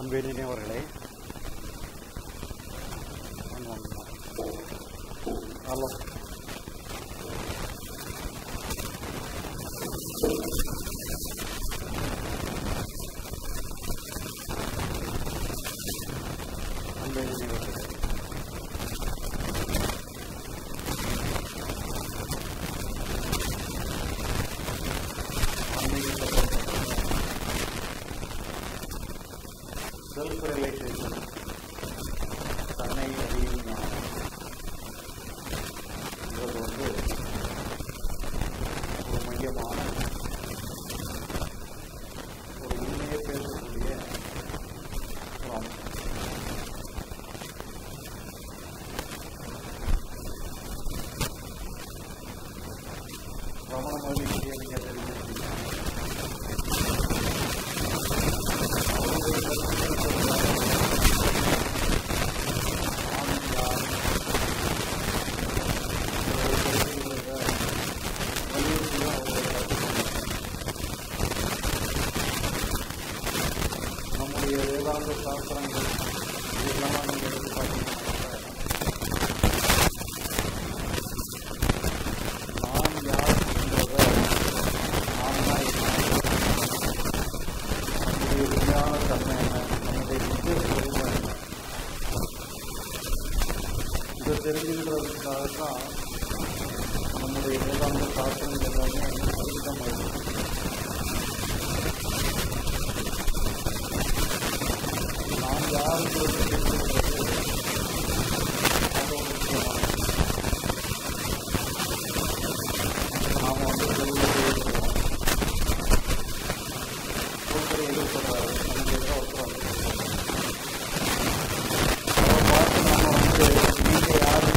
കമ്പനിയിലെ അവരുടെ ഹലോ. தெரிஞ்சுக்கிறதுக்காக தான் நம்முடைய வேதாந்த சாஸ்திரங்கள் எல்லாமே அதிகமாக நாம் யாருங்கிறது தெரிஞ்சுக்கிறது அது ஒரு முக்கியமானது. நாம வந்து தெளிவாக இருக்கிறோம் ஒருத்தர் எதிர்க்கிறாரு நமக்கு எதிராக ஒருத்தர் அவரை பார்த்து நாம வந்து நீங்க யாரு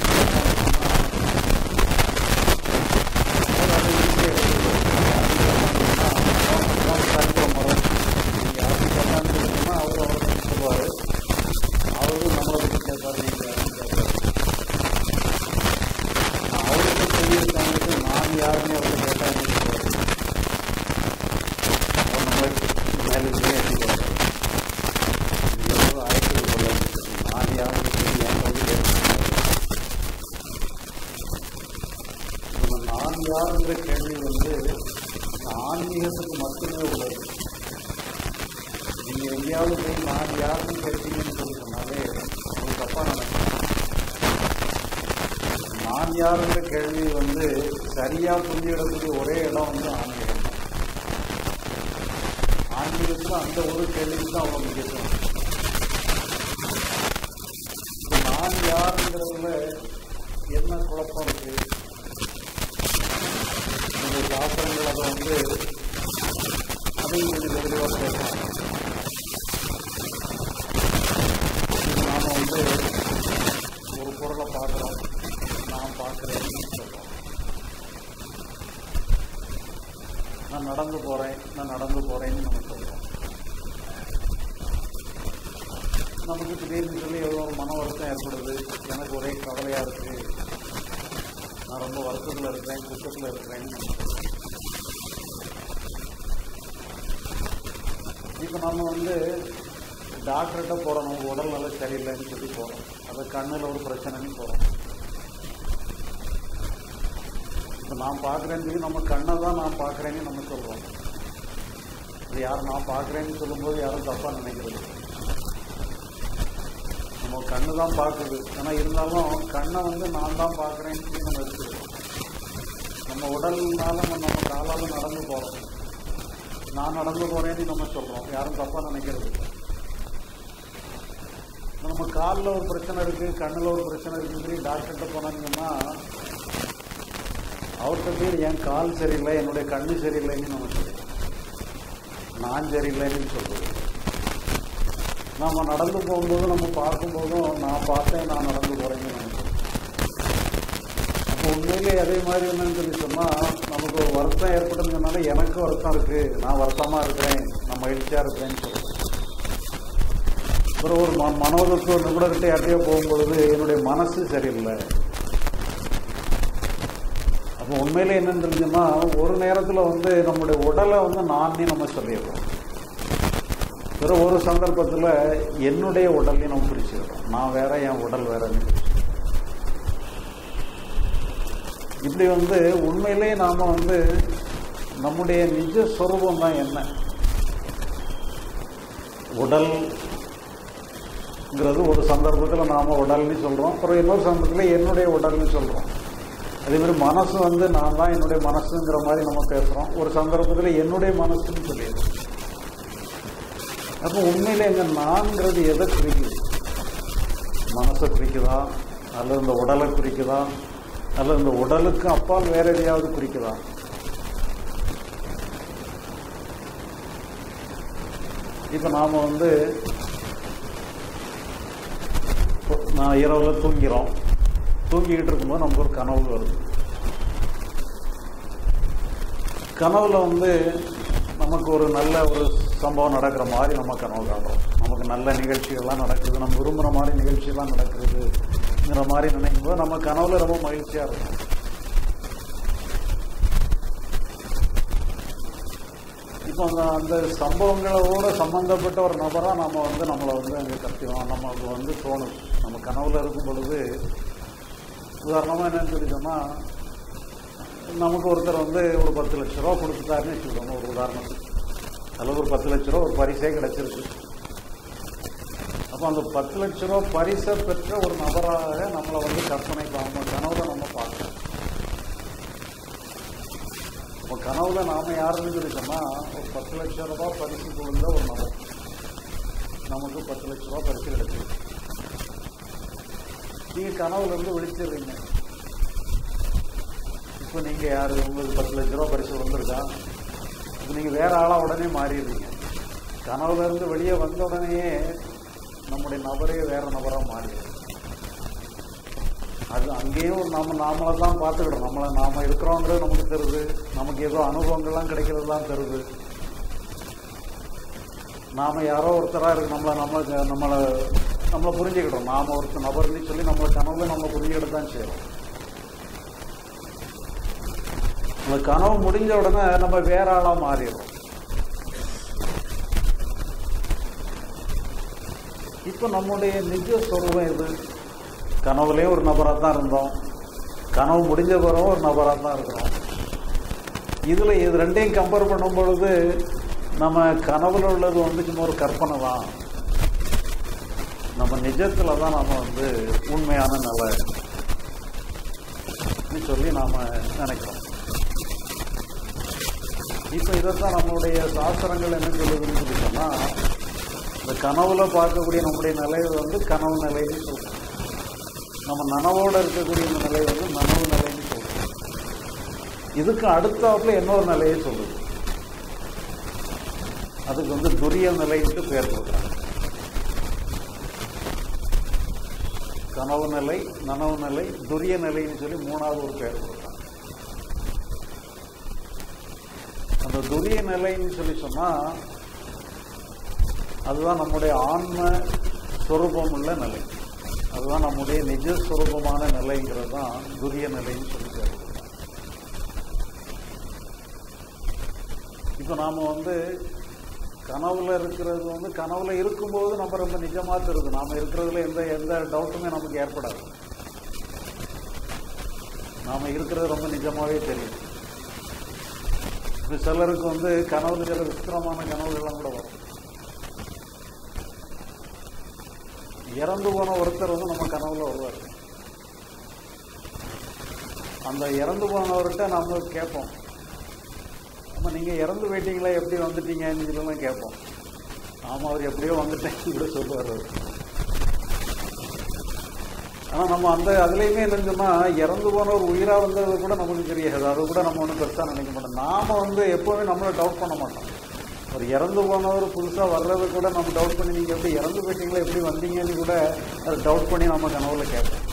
அவரு நம்மளை பத்தி கேட்பாரு நீங்க யாருன்னு கேட்பாரு அவருக்கு சொல்லியிருக்காங்க நான் யாருன்னு அவர் கேட்டா என்ன சொல்லுவாரு? அவர் நம்மளை மேலே மேலே ஏற்றிக்குவாரு. இது எவ்வளவு ஆயிரத்தி கொள்ளாது நான் யாருன்னு சொல்லி என் வந்து கேட்கிறாரு நம்ம சார்ந்த கேள்வி வந்து ஆன்மீகத்துக்கு மட்டுமே உள்ளது. நீங்கள் எங்கேயாவது போய் நான் யாருன்னு கேட்டீங்கன்னு சொல்லி சொன்னாலே உங்களுக்கு தப்பா நான் யாருங்கிற கேள்வி வந்து சரியாக புரிஞ்சிடக்கூடிய ஒரே இடம் வந்து ஆன்மீகம். ஆன்மீகத்தில் அந்த ஒரு கேள்விக்கு தான் அவங்க முக்கியத்துவம் நான் யாருங்கிறதுல என்ன குழப்பம் இருக்குது இந்த சாஸ்திரங்கள் அதை வந்து அதையும் கொஞ்சம் தெளிவாக பேசலாம் இப்ப நாம வந்து ஒரு பொருளை பார்க்குறோம் நான் பார்க்குறேன்னு சொல்கிறோம் நான் நடந்து போகிறேன் நான் நடந்து போகிறேன்னு நம்ம சொல்கிறோம் நமக்கு திடீர்னு சொல்லி எவ்வளோ ஒரு மன வருத்தம் ஏற்படுது எனக்கு ஒரே கவலையாக இருக்குது நான் ரொம்ப வருத்தத்தில் இருக்கிறேன் குற்றத்தில் இருக்கிறேன்னு நம்ம சொல்றோம். இப்போ நம்ம வந்து டாக்டர்கிட்ட போகிறோம் நம்ம உடல் நல்லா சரியில்லைன்னு சொல்லி போகிறோம் அது கண்ணில் ஒரு பிரச்சனைன்னு போகிறோம் இப்போ நான் பார்க்குறேன்னு சொல்லி நம்ம கண்ணை தான் நான் பார்க்குறேன்னு நம்ம சொல்கிறோம் இது யார் நான் பார்க்குறேன்னு சொல்லும்போது யாரும் தப்பாக நினைக்கிறது நம்ம கண்ணு தான் பார்க்குது. ஆனால் இருந்தாலும் கண்ணை வந்து நான் தான் பார்க்குறேன்னு சொல்லி நம்ம இருக்குது. நம்ம உடல்னால நம்ம நம்ம காலால் நடந்து போகிறோம் நான் நடந்து போகிறேன்னு நம்ம சொல்கிறோம் யாரும் தப்பாக நினைக்கிறது நம்ம காலில் ஒரு பிரச்சனை இருக்குது கண்ணில் ஒரு பிரச்சனை இருக்குன்னு சொல்லி டாக்டர்கிட்ட போனாங்கன்னா அவர்கிட்ட போய் என் கால் சரியில்லை என்னுடைய கண்ணு சரியில்லைன்னு நம்ம சொல்லுவோம் நான் சரியில்லைன்னு சொல்றது நம்ம நடந்து போகும்போது நம்ம பார்க்கும்போதும் நான் பார்த்தேன் நான் நடந்து போறேன்னு உண்மையிலே அதே மாதிரி என்னன்னு சொல்லி சொன்னால் நமக்கு ஒரு வருத்தம் ஏற்பட்டதுனால எனக்கு வருத்தம் இருக்குது நான் வருத்தமாக இருக்கிறேன். நான் மகிழ்ச்சியாக இருக்கிறேன்னு சொல்றேன். அப்புறம் ஒரு ம- மனோதத்துவ நிபுணர்கிட்ட யார்ட்டையோ போகும்பொழுது என்னுடைய மனசு சரியில்லை. அப்போ உண்மையில என்னன்னு தெரிஞ்சுன்னா ஒரு நேரத்தில் வந்து நம்முடைய உடலை வந்து நானே நம்ம சொல்லிடுறோம். பிற ஒரு சந்தர்ப்பத்தில் என்னுடைய உடலையும் நம்ம பிரிச்சுக்கிறோம். நான் வேற என் உடல் வேறன்னு. இப்படி வந்து உண்மையிலேயே நாம் வந்து நம்முடைய நிஜ சொரூபம் தான் என்ன? உடல்ங்கிறது ஒரு சந்தர்ப்பத்தில் நாம் உடல்னு சொல்கிறோம் அப்புறம் இன்னொரு சந்தர்ப்பத்தில் என்னுடைய உடல்னு சொல்கிறோம் அதேமாதிரி மனசு வந்து நான் தான் என்னுடைய மனசுங்கிற மாதிரி நம்ம பேசுகிறோம் ஒரு சந்தர்ப்பத்தில் என்னுடைய மனசுன்னு சொல்லிடுறோம். அப்போ உண்மையில் எங்கள் நான்கிறது எதை குறிக்குது? மனசை குறிக்குதா? அல்லது இந்த உடலை குறிக்குதா? அல்லது இந்த உடலுக்கு அப்பால் வேற எதையாவது குறிக்கலாம் இப்போ நாம் வந்து நான் இரவுல தூங்கிறோம். தூங்கிக்கிட்டு இருக்கும்போது நமக்கு ஒரு கனவு வருது. கனவுல வந்து நமக்கு ஒரு நல்ல ஒரு சம்பவம் நடக்கிற மாதிரி நம்ம கனவு காண்றோம். நமக்கு நல்ல நிகழ்ச்சிகள்லாம் நடக்குது. நம்ம விரும்புகிற மாதிரி நிகழ்ச்சியெல்லாம் நடக்குதுங்கிற மாதிரி நினைக்கும் போது நம்ம கனவுல ரொம்ப மகிழ்ச்சியாக இருக்கும். இப்போ அந்த அந்த சம்பவங்களோட சம்மந்தப்பட்ட ஒரு நபராக நம்ம வந்து நம்மளை வந்து அங்கே கற்றுக்கிறோம் நமக்கு வந்து தோணும் நம்ம கனவுல இருக்கும் பொழுது உதாரணமாக என்னன்னு சொல்லி சொன்னால் நமக்கு ஒருத்தர் வந்து ஒரு பத்து லட்ச ரூபா கொடுத்துட்டாருன்னு வச்சுக்கோங்க ஒரு உதாரணத்துக்கு. அதில் ஒரு பத்து லட்ச ரூபா ஒரு பரிசே கிடச்சிருக்கு அப்போ அந்த பத்து லட்ச ரூபா பரிசை பெற்ற ஒரு நபராக நம்மளை வந்து கற்பனை பார்க்கணும் கனவுல நம்ம பார்க்கணும். இப்போ கனவுல நாம யாருன்னு சொல்லி ஒரு பத்து லட்ச ரூபா பரிசு கொடுந்த ஒரு நபர். நமக்கு பத்து லட்ச ரூபா பரிசு கிடைச்சிருக்கு நீங்கள் கனவுல இருந்து விழிச்சிடுறீங்க. இப்போ நீங்கள் யார்? உங்களுக்கு பத்து லட்ச ரூபா பரிசு வந்திருக்கா? இப்போ நீங்கள் வேற ஆளாக உடனே மாறிடுறீங்க. கனவுல இருந்து வெளியே வந்த உடனேயே நம்முடைய நபரே வேற நபராக மாறிடும் அது அங்கேயும் ஒரு நாம நாமளை தான் பார்த்துக்கிடும் நம்மளை நாம இருக்கிறோங்கிறது நமக்கு தருது. நமக்கு ஏதோ அனுபவங்கள்லாம் கிடைக்கிறதுலாம் தருது. நாம யாரோ ஒருத்தராக இருக்கு நம்மளை நம்ம நம்மளை நம்மளை புரிஞ்சுக்கிட்டோம் நாம ஒருத்தர் நபர்னு சொல்லி நம்ம கனவு நம்ம புரிஞ்சுக்கிட்டு தான் செய்யறோம். நம்ம கனவு முடிஞ்ச உடனே நம்ம வேற ஆளாக மாறிடுறோம். இப்போ நம்முடைய நிஜ சொருபம் எது? கனவுலேயும் ஒரு நபராக தான் இருந்தோம். கனவு முடிஞ்ச பிறகும் ஒரு நபராக தான் இருக்கிறோம். இதில் இது ரெண்டையும் கம்பேர் பண்ணும் பொழுது நம்ம கனவுல உள்ளது வந்து சும்மா ஒரு கற்பனை தான். நம்ம நிஜத்தில் தான் நம்ம வந்து உண்மையான நிலை சொல்லி நாம் நினைக்கிறோம். இப்போ இதைத்தான் நம்மளுடைய சாஸ்திரங்கள் என்ன சொல்லுதுன்னு சொல்லி சொன்னால் இந்த கனவுல பார்க்கக்கூடிய நம்முடைய நிலை வந்து கனவு நிலைன்னு சொல்றோம். நம்ம நனவோட இருக்கக்கூடிய இந்த நிலை வந்து நனவு நிலைன்னு சொல்றோம். இதுக்கு அடுத்தாப்புல இன்னொரு நிலையை சொல்லுது அதுக்கு வந்து துரிய நிலைன்ட்டு பேர் கொடுக்குறாங்க. கனவு நிலை நனவு நிலை துரிய நிலைன்னு சொல்லி மூணாவது ஒரு பேர் கொடுக்குறாங்க. அந்த துரிய நிலைன்னு சொல்லி சொன்னா அதுதான் நம்முடைய ஆன்ம சொரூபம் உள்ள நிலை. அதுதான் நம்முடைய நிஜ நிலைங்கிறது தான் துரிய நிலைன்னு சொல்லி இப்போ நாம் வந்து கனவுல இருக்கிறது வந்து கனவுல இருக்கும்போது நம்ம ரொம்ப நிஜமாக தெரியுது. நாம் இருக்கிறதுல எந்த எந்த டவுட்டுமே நமக்கு ஏற்படாது. நாம் இருக்கிறது ரொம்ப நிஜமாகவே தெரியும். இப்போ சிலருக்கு வந்து கனவுல சில விசித்திரமான கனவுகள்லாம் கூட வரும். இறந்து போன ஒருத்தர் வந்து நம்ம கனவுல வருவார். அந்த இறந்து போனவர்கிட்ட நம்ம கேட்போம். நம்ம நீங்கள் இறந்து போயிட்டீங்களா எப்படி வந்துட்டீங்கன்னு சொல்லலாம் கேட்போம். ஆமாம் அவர் எப்படியோ வந்துட்டேன் கூட சொல்லுவார் அவர். நம்ம அந்த அதுலேயுமே என்னன்னு இறந்து போன ஒரு உயிரா வந்தது கூட நமக்கு தெரியாது. அது கூட நம்ம ஒன்றும் பெருசாக நினைக்க மாட்டோம். நாம வந்து எப்போவுமே நம்மளை டவுட் பண்ண மாட்டோம். ஒரு இறந்து போனவர் புதுசாக வர்றது கூட நம்ம டவுட் பண்ணி நீங்கள் எப்படி இறந்து போயிட்டீங்களா எப்படி வந்தீங்கன்னு கூட அதை டவுட் பண்ணி நம்ம கனவுல கேட்போம்.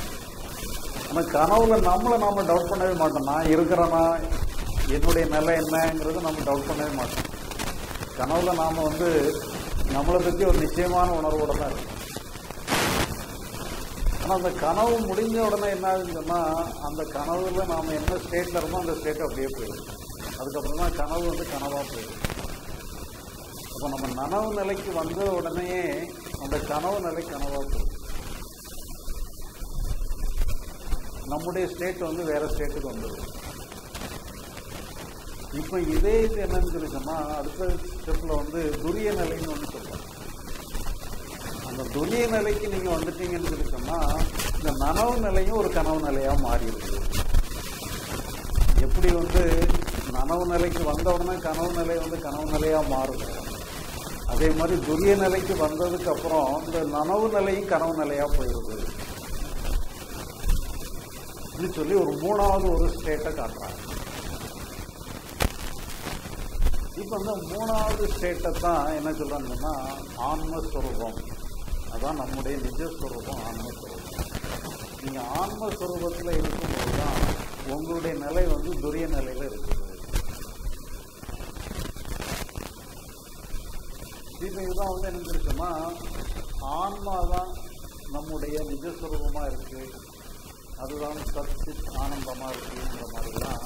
ஆனால் கனவுல நம்மளை நாம் டவுட் பண்ணவே மாட்டோம். நான் என்னுடைய நிலை என்னங்கிறது நம்ம டவுட் பண்ணவே மாட்டோம். கனவுல நாம் வந்து நம்மளை பற்றி ஒரு நிச்சயமான உணர்வோடு தான் இருக்கும். ஆனால் அந்த கனவு முடிஞ்ச உடனே என்ன ஆகுதுன்னு சொன்னால் அந்த கனவுல நாம் என்ன ஸ்டேட்டில் இருந்தோம் அந்த ஸ்டேட் அப்படியே போயிடும். அதுக்கப்புறம் தான் கனவு வந்து கனவாக போயிடும். அப்போ நம்ம நனவு நிலைக்கு வந்த உடனே அந்த கனவு நிலை கனவாக போகும் நம்முடைய ஸ்டேட் வந்து வேற ஸ்டேட்டுக்கு வந்துடும் இப்போ இதே இது என்னன்னு சொல்லி அடுத்த ஸ்டெப்பில் வந்து துரிய நிலைன்னு ஒன்று சொல்றோம் அந்த துரிய நிலைக்கு நீங்கள் வந்துட்டீங்கன்னு சொல்லி இந்த நனவு நிலையும் ஒரு கனவு நிலையாக மாறிடுது. எப்படி வந்து நனவு நிலைக்கு வந்த உடனே கனவு நிலை வந்து கனவு நிலையாக மாறுது அதே மாதிரி துரிய நிலைக்கு வந்ததுக்கு அப்புறம் இந்த நனவு நிலையும் கனவு நிலையா போயிடுது அப்படின்னு சொல்லி ஒரு மூணாவது ஒரு ஸ்டேட்டை காட்டுறாங்க. இப்போ இந்த மூணாவது ஸ்டேட்டை தான் என்ன சொல்றாங்கன்னா ஆன்மஸ்வரூபம். அதான் நம்முடைய நிஜஸ்வரூபம் ஆன்மஸ்வரூபம். நீங்க ஆன்மஸ்வரூபத்தில் இருக்கும்போது தான் உங்களுடைய நிலை வந்து துரிய நிலையில இருக்குது. இப்போ தான் வந்து என்ன இருக்குன்னா ஆன்மா தான் நம்முடைய நிஜஸ்வரூபமாக இருக்குது அதுதான் சத்து ஆனந்தமா மாதிரி மாதிரிலாம்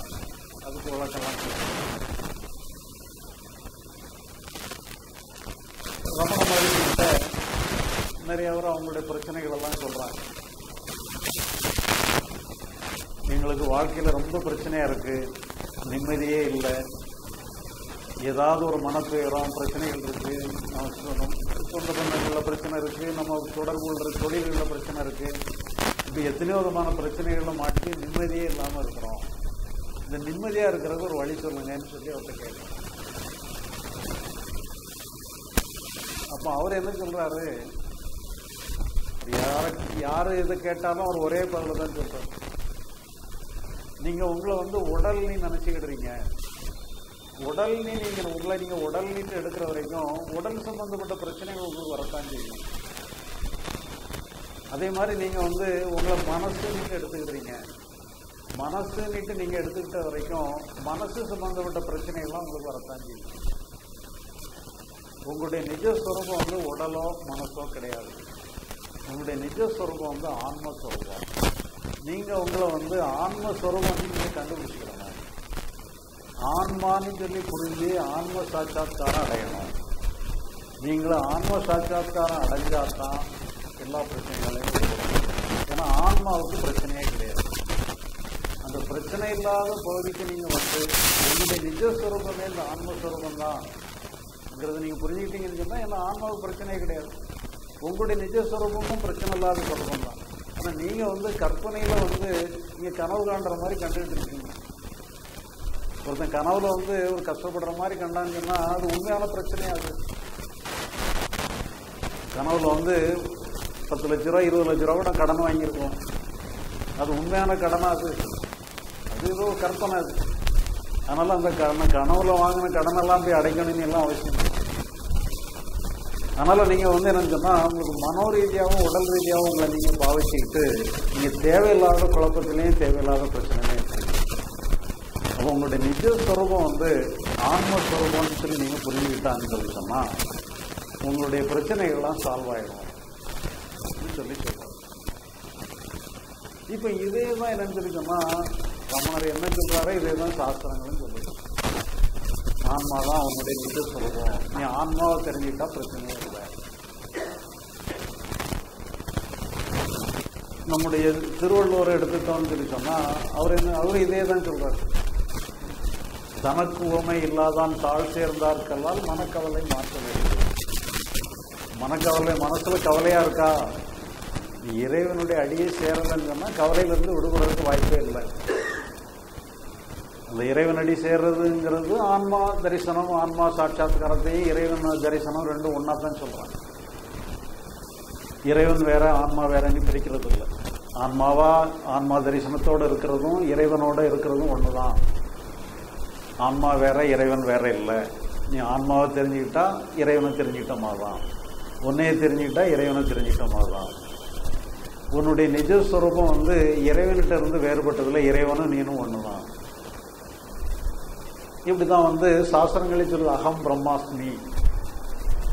அதுக்கு விளக்கெல்லாம் ரமண மகர்ஷிகிட்ட நிறைய பேர் அவங்களுடைய பிரச்சனைகள் எல்லாம் சொல்கிறாங்க எங்களுக்கு வாழ்க்கையில் ரொம்ப பிரச்சனையாக இருக்குது நிம்மதியே இல்லை. ஏதாவது ஒரு மனத்துயரம் பிரச்சனைகள் இருக்குது நம்ம சொந்த- சொந்த பந்தங்களில் பிரச்சனை இருக்குது நம்ம தொடர்பு உள்ள தொழில்களில் பிரச்சனை இருக்குது இப்போ எத்தனையோ விதமான பிரச்சனைகளில் மாட்டி நிம்மதியே இல்லாமல் இருக்கிறோம். இந்த நிம்மதியாக இருக்கிறது ஒரு வழி சொல்லுங்கன்னு சொல்லி அவர்கிட்ட கேட்குறேன் அப்போ அவர் என்ன சொல்கிறாரு யார யார் எதை கேட்டாலும் அவர் ஒரே பதில் தான் சொல்கிறார் நீங்கள் உங்களை வந்து உடல்னு நினச்சிக்கிடுறீங்க உடல்னு நீங்கள் உங்களை நீங்கள் உடல் நீட்டு எடுக்கிற வரைக்கும் உடல் சம்பந்தப்பட்ட பிரச்சனைகள் உங்களுக்கு வரத்தான் செய்யும். அதே மாதிரி நீங்கள் வந்து உங்களை மனசையும் நீட்டு எடுத்துக்கிறீங்க. மனசு நீட்டு நீங்கள் எடுத்துக்கிட்ட வரைக்கும் மனசு சம்பந்தப்பட்ட பிரச்சனைகள்லாம் உங்களுக்கு வரத்தான் செய்யும். உங்களுடைய நிஜஸ்வரூபம் வந்து உடலோ மனசோ கிடையாது. உங்களுடைய நிஜஸ்வரூபம் வந்து ஆன்மஸ்வரூபம் நீங்கள் உங்களை வந்து ஆன்மஸ்வரூபம் நீங்கள் கண்டுபிடிச்சிக்கணும். ஆன்மான்னு சொல்லி புரிஞ்சு ஆன்ம சாட்சாத்காரம் அடையணும். நீங்களும் ஆன்ம சாட்சாத்காரம் அடைஞ்சாதான் எல்லா பிரச்சனைகளையும் ஏன்னா ஆன்மாவுக்கு பிரச்சனையே கிடையாது. அந்த பிரச்சனை இல்லாத பகுதிக்கு நீங்கள் வந்து உங்களுடைய நிஜஸ்வரூபமே இந்த ஆன்மஸ்வரூபம் தான்ங்கிறத நீங்கள் புரிஞ்சுக்கிட்டீங்கன்னு சொன்னால் ஏன்னா ஆன்மாவுக்கு பிரச்சனையே கிடையாது. உங்களுடைய நிஜஸ்வரூபமும் பிரச்சனை இல்லாத சொரூபம் தான் ஆனால் நீங்கள் வந்து கற்பனையில் வந்து நீங்கள் கனவு காண்ற மாதிரி கண்டுகிட்டு இருக்கீங்க ஒருத்தன் கனவுல வந்து ஒரு கஷ்டப்படுற மாதிரி கண்டான்னு சொன்னா அது உண்மையான பிரச்சனையா அது? கனவுல வந்து பத்து லட்ச ரூபா இருபது லட்ச ரூபா கூட கடன் வாங்கியிருக்கோம். அது உண்மையான கடனா அது? அது ஏதோ ஒரு கற்பனை அது. அதனால அந்த கடன் கனவுல வாங்கின கடனெல்லாம் போய் அடைக்கணும்னு எல்லாம் அவசியம் அதனால நீங்க வந்து என்னன்னு சொன்னா உங்களுக்கு மனோ ரீதியாகவும் உடல் ரீதியாகவும் உங்களை நீங்க பாவிச்சுக்கிட்டு நீங்க தேவையில்லாத குழப்பத்திலையும் தேவையில்லாத பிரச்சனை அப்போ உங்களுடைய நிஜ ஸ்வரூபம் வந்து ஆன்மஸ்வரூபம்னு சொல்லி நீங்கள் புரிஞ்சுக்கிட்டான்னு சொல்லி உங்களுடைய பிரச்சனைகள்லாம் சால்வ் ஆகிடும் அப்படின்னு சொல்லி சொல்கிறாங்க இப்போ இதே தான் என்னன்னு சொல்லிட்டோம்னா ரமணர் என்ன சொல்கிறாரோ இதே தான் சாஸ்திரங்களும் சொல்லுது. ஆன்மா தான் அவனுடைய நிஜ ஸ்வரூபம் நீ ஆன்மாவை தெரிஞ்சுக்கிட்டா பிரச்சனையே இல்லை. நம்முடைய திருவள்ளுவரை எடுத்துட்டோம்னு சொல்லி அவர் என்ன அவர் இதே தான் சொல்கிறார் தனக்கு உவமை இல்லாதான் தாழ் சேர்ந்தார்களால் மனக்கவலை மாற்ற வேண்டும். மனக்கவலை மனசுல கவலையா இருக்கா? இறைவனுடைய அடியை சேரலன்னு சொன்னா கவலையிலிருந்து விடுபடுறதுக்கு வாய்ப்பே இல்லை. அந்த இறைவன் அடி சேர்றதுங்கிறது ஆன்மா தரிசனம் ஆன்மா சாட்சாத்காரத்தையும் இறைவன் தரிசனம் ரெண்டும் ஒன்னா தான் சொல்றாங்க இறைவன் வேற ஆன்மா வேறன்னு பிரிக்கிறது இல்லை ஆன்மாவா ஆன்மா தரிசனத்தோட இருக்கிறதும் இறைவனோட இருக்கிறதும் ஒண்ணுதான். ஆன்மா வேற இறைவன் வேற இல்லை. நீ ஆன்மாவை தெரிஞ்சுக்கிட்டா இறைவனை தெரிஞ்சுக்கிட்ட மாதிரிதான் உன்னைய தெரிஞ்சுக்கிட்டா இறைவனை தெரிஞ்சுக்கிட்ட மாதிரிதான் உன்னுடைய நிஜஸ்வரூபம் வந்து இறைவன்கிட்ட இருந்து வேறுபட்டதில்லை இறைவனும் நீனும் ஒன்று தான் இப்படி தான் வந்து சாஸ்திரங்களே சொல்லுது அகம் பிரம்மாஸ்மி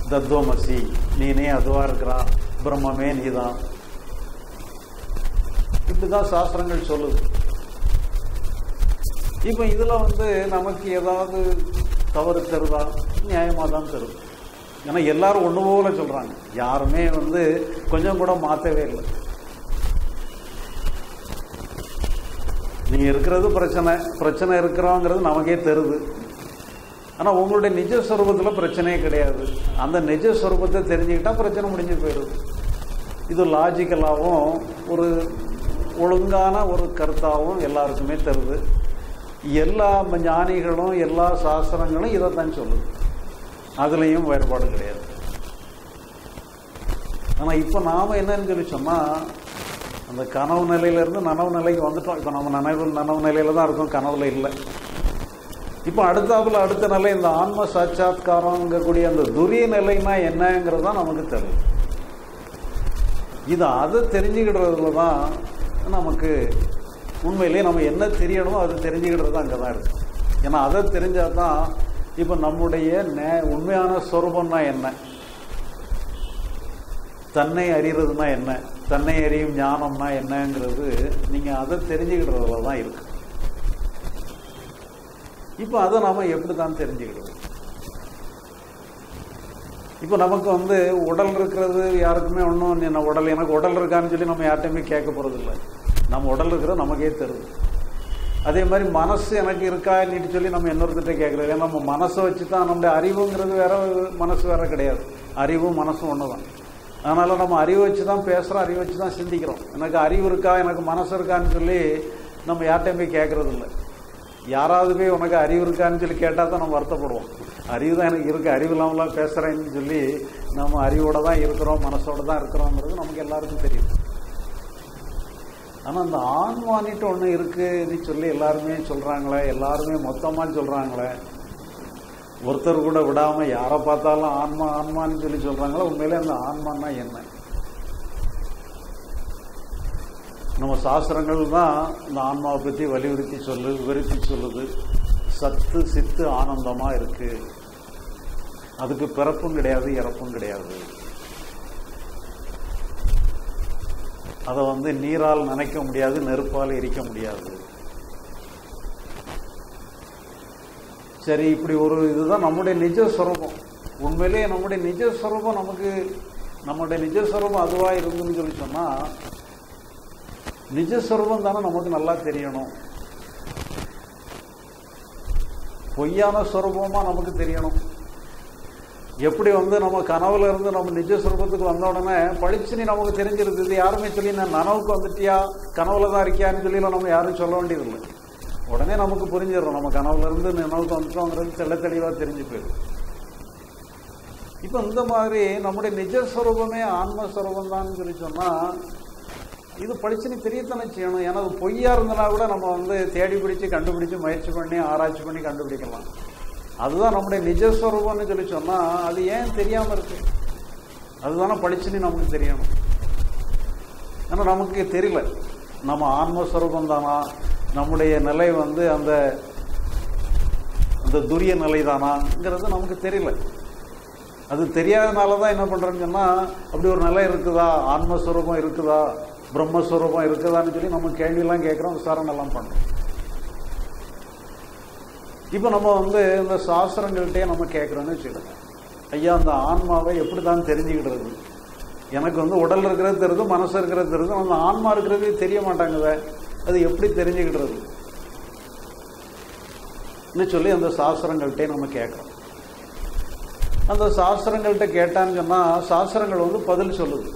தத்துவமசி நீனே அதுவாக இருக்கிறா பிரம்மமே நீதான். இப்படிதான் சாஸ்திரங்கள் சொல்லுது. இப்போ இதில் வந்து நமக்கு ஏதாவது தவறு தருதா? நியாயமாக தான் தருது ஏன்னா எல்லாரும் ஒன்று போல சொல்கிறாங்க யாருமே வந்து கொஞ்சம் கூட மாற்றவே இல்லை. நீங்கள் இருக்கிறது பிரச்சனை. பிரச்சனை இருக்கிறோங்கிறது நமக்கே தருது. ஆனால் உங்களுடைய நிஜ ஸ்வரூபத்தில் பிரச்சனையே கிடையாது. அந்த நிஜ ஸ்வரூபத்தை தெரிஞ்சுக்கிட்டால் பிரச்சனை முடிஞ்சு போயிடுது. இது லாஜிக்கலாகவும் ஒரு ஒழுங்கான ஒரு கருத்தாகவும் எல்லாருக்குமே தருது. எல்லா ஞானிகளும் எல்லா சாஸ்திரங்களும் இதை தான் சொல்லுது. அதுலேயும் வேறுபாடு கிடையாது. ஆனால் இப்போ நாம் என்னன்னு சொல்லி சொன்னால் அந்த கனவு நிலையிலேருந்து நனவு நிலைக்கு வந்துட்டோம். இப்போ நம்ம நனவு நனவு நிலையில தான் இருக்கோம் கனவுல இல்லை. இப்போ அடுத்தாப்புல அடுத்த நிலை இந்த ஆன்ம சாட்சாத்காரங்கக்கூடிய அந்த துரிய நிலைனா என்னங்கிறது தான் நமக்கு தெரியும். இது அதை தெரிஞ்சுக்கிடுறதுல தான் நமக்கு உண்மையிலேயே நம்ம என்ன தெரியணுமோ அது தான் அங்கே தான் இருக்குது ஏன்னா அதை தெரிஞ்சால் தான் இப்போ நம்முடைய நே உண்மையான சொரூபம்னா என்ன? தன்னை அறிகிறதுனா என்ன? தன்னை அறியும் ஞானம்னா என்னங்கிறது நீங்கள் அதை தெரிஞ்சுக்கிடுறதுல தான் இருக்கு. இப்போ அதை நாம் எப்படி தான் தெரிஞ்சுக்கிடுவோம்? இப்போ நமக்கு வந்து உடல் இருக்கிறது யாருக்குமே ஒன்றும் என்ன உடல் எனக்கு உடல் இருக்கான்னு சொல்லி நம்ம யார்ட்டையுமே கேட்க போகிறதில்ல நம்ம உடல் இருக்கிற நமக்கே தெரியும். அதே மாதிரி மனசு எனக்கு இருக்கா இல்லைன்னு சொல்லி நம்ம இன்னொருத்திட்ட கேட்குறது ஏன்னா நம்ம மனசை வச்சு தான் நம்முடைய அறிவுங்கிறது வேற மனசு வேற கிடையாது. அறிவும் மனசும் ஒன்று தான் அதனால் நம்ம அறிவு வச்சு தான் பேசுகிறோம் அறிவு வச்சு தான் சிந்திக்கிறோம். எனக்கு அறிவு இருக்கா எனக்கு மனசு இருக்கான்னு சொல்லி நம்ம யார்ட்டையும் போய் கேட்குறது இல்லை. யாராவது போய் உனக்கு அறிவு இருக்கான்னு சொல்லி கேட்டால் தான் நம்ம வருத்தப்படுவோம். அறிவு தான் எனக்கு இருக்குது அறிவு இல்லாமலாம் பேசுகிறேன்னு சொல்லி நம்ம அறிவோடு தான் இருக்கிறோம் மனசோட தான் இருக்கிறோங்கிறது நமக்கு எல்லாருக்கும் தெரியும். ஆனால் அந்த ஆன்மானிட்டு ஒன்று இருக்குன்னு சொல்லி எல்லாருமே சொல்கிறாங்களே எல்லாருமே மொத்தமாக சொல்கிறாங்களே ஒருத்தர் கூட விடாமல் யாரை பார்த்தாலும் ஆன்மா ஆன்மான்னு சொல்லி சொல்கிறாங்களே உண்மையிலே அந்த ஆன்மான்னா என்ன? நம்ம சாஸ்திரங்கள் தான் இந்த ஆன்மாவை பற்றி வலியுறுத்தி சொல்லு விவரித்து சொல்லுது. சத்து சித்து ஆனந்தமாக இருக்குது அதுக்கு பிறப்பும் கிடையாது இறப்பும் கிடையாது. அதை வந்து நீரால் நினைக்க முடியாது நெருப்பால் எரிக்க முடியாது. சரி இப்படி ஒரு இதுதான் நம்முடைய நிஜ ஸ்வரூபம் உண்மையிலேயே நம்முடைய நிஜ ஸ்வரூபம் நமக்கு நம்முடைய நிஜ ஸ்வரூபம் அதுவாக இருந்துன்னு சொல்லி சொன்னால் நிஜஸ்வரூபம் தானே நமக்கு நல்லா தெரியணும். பொய்யான சுரபமாக நமக்கு தெரியணும். எப்படி வந்து நம்ம கனவுல இருந்து நம்ம நிஜ சுரூபத்துக்கு வந்த உடனே பழிச்சுன்னு நமக்கு தெரிஞ்சிருது இது யாருமே சொல்லி நான் நனவுக்கு வந்துட்டியா? கனவுல தான் இருக்கியான்னு சொல்லி நம்ம யாரும் சொல்ல வேண்டியதில்லை. உடனே நமக்கு புரிஞ்சிடும் நம்ம கனவுல இருந்து நினைவுக்கு வந்துட்டோங்கிறது தெள்ள தெளிவாக தெரிஞ்சு போயிடும். இப்போ இந்த மாதிரி நம்முடைய நிஜஸ்வரூபமே ஆன்மஸ்வரூபம் தான் சொல்லி சொன்னால் இது படிச்சுன்னு தெரியத்தானே செய்யணும்? ஏன்னா அது பொய்யா இருந்தனா கூட நம்ம வந்து தேடி பிடிச்சு கண்டுபிடிச்சு முயற்சி பண்ணி ஆராய்ச்சி பண்ணி கண்டுபிடிக்கலாம். அதுதான் நம்முடைய நிஜஸ்வரூபம்னு சொல்லி சொன்னால் அது ஏன் தெரியாமல் இருக்கு? அதுதானே படிச்சுன்னு நமக்கு தெரியணும். ஏன்னா நமக்கு தெரியல. நம்ம ஆன்மஸ்வரூபம் தானா நம்முடைய நிலை வந்து அந்த அந்த துரிய நிலை தானாங்கிறது நமக்கு தெரியல. அது தெரியாதனால தான் என்ன பண்ணுறோன்னு சொன்னால் அப்படி ஒரு நிலை இருக்குதா? ஆன்மஸ்வரூபம் இருக்குதா? பிரம்மஸ்வரூபம் இருக்குதான்னு சொல்லி நம்ம கேள்வியெல்லாம் கேட்குறோம் விசாரணை எல்லாம் பண்ணுறோம் இப்போ நம்ம வந்து இந்த சாஸ்திரங்கள்கிட்டே நம்ம கேட்குறோன்னு வச்சுக்கோங்க. ஐயா அந்த ஆன்மாவை எப்படி தான் தெரிஞ்சுக்கிடுறது? எனக்கு வந்து உடல் இருக்கிறது தெரியுது மனசு இருக்கிறது தெரியுது அந்த ஆன்மா இருக்கிறதே தெரிய மாட்டாங்குதே. அது எப்படி தெரிஞ்சுக்கிடுறது? சொல்லி அந்த சாஸ்திரங்கள்கிட்டே நம்ம கேட்குறோம் அந்த சாஸ்திரங்கள்கிட்ட கேட்டான்னு சொன்னால் சாஸ்திரங்கள் வந்து பதில் சொல்லுது.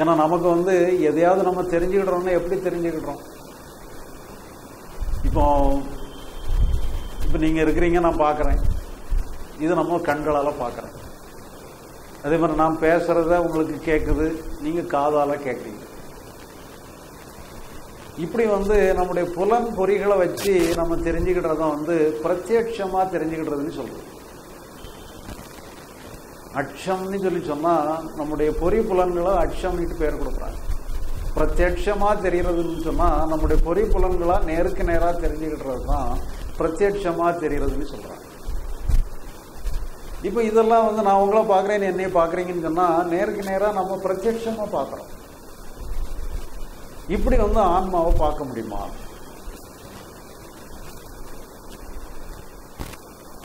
ஏன்னா நமக்கு வந்து எதையாவது நம்ம தெரிஞ்சுக்கிடுறோம்னா எப்படி தெரிஞ்சுக்கிடுறோம்? இப்போ இப்போ நீங்கள் இருக்கிறீங்க நான் பார்க்குறேன். இது நம்ம கண்களால் பார்க்குறேன். அதே மாதிரி நான் பேசுகிறத உங்களுக்கு கேட்குது நீங்கள் காதால் கேட்குறீங்க இப்படி வந்து நம்முடைய புலன் பொறிகளை வச்சு நம்ம தெரிஞ்சுக்கிட்டத வந்து பிரத்யட்சமாக தெரிஞ்சுக்கிட்டதுன்னு சொல்கிறோம் அட்சம்னு சொல்லி சொன்னால் நம்முடைய பொறி புலன்களை அட்சம்னுட்டு பேர் கொடுக்குறாங்க பிரத்யட்சமாக தெரிகிறதுன்னு சொன்னால் நம்முடைய பொறி புலன்களாக நேருக்கு நேராக தெரிஞ்சுக்கிட்டுறது தான் பிரத்யட்சமாக தெரிகிறதுன்னு சொல்கிறாங்க இப்போ இதெல்லாம் வந்து நான் உங்களை பார்க்குறேன் என்னைய பார்க்குறீங்கன்னு சொன்னால் நேருக்கு நேராக நம்ம பிரத்யட்சமாக பார்க்குறோம். இப்படி வந்து ஆன்மாவை பார்க்க முடியுமா?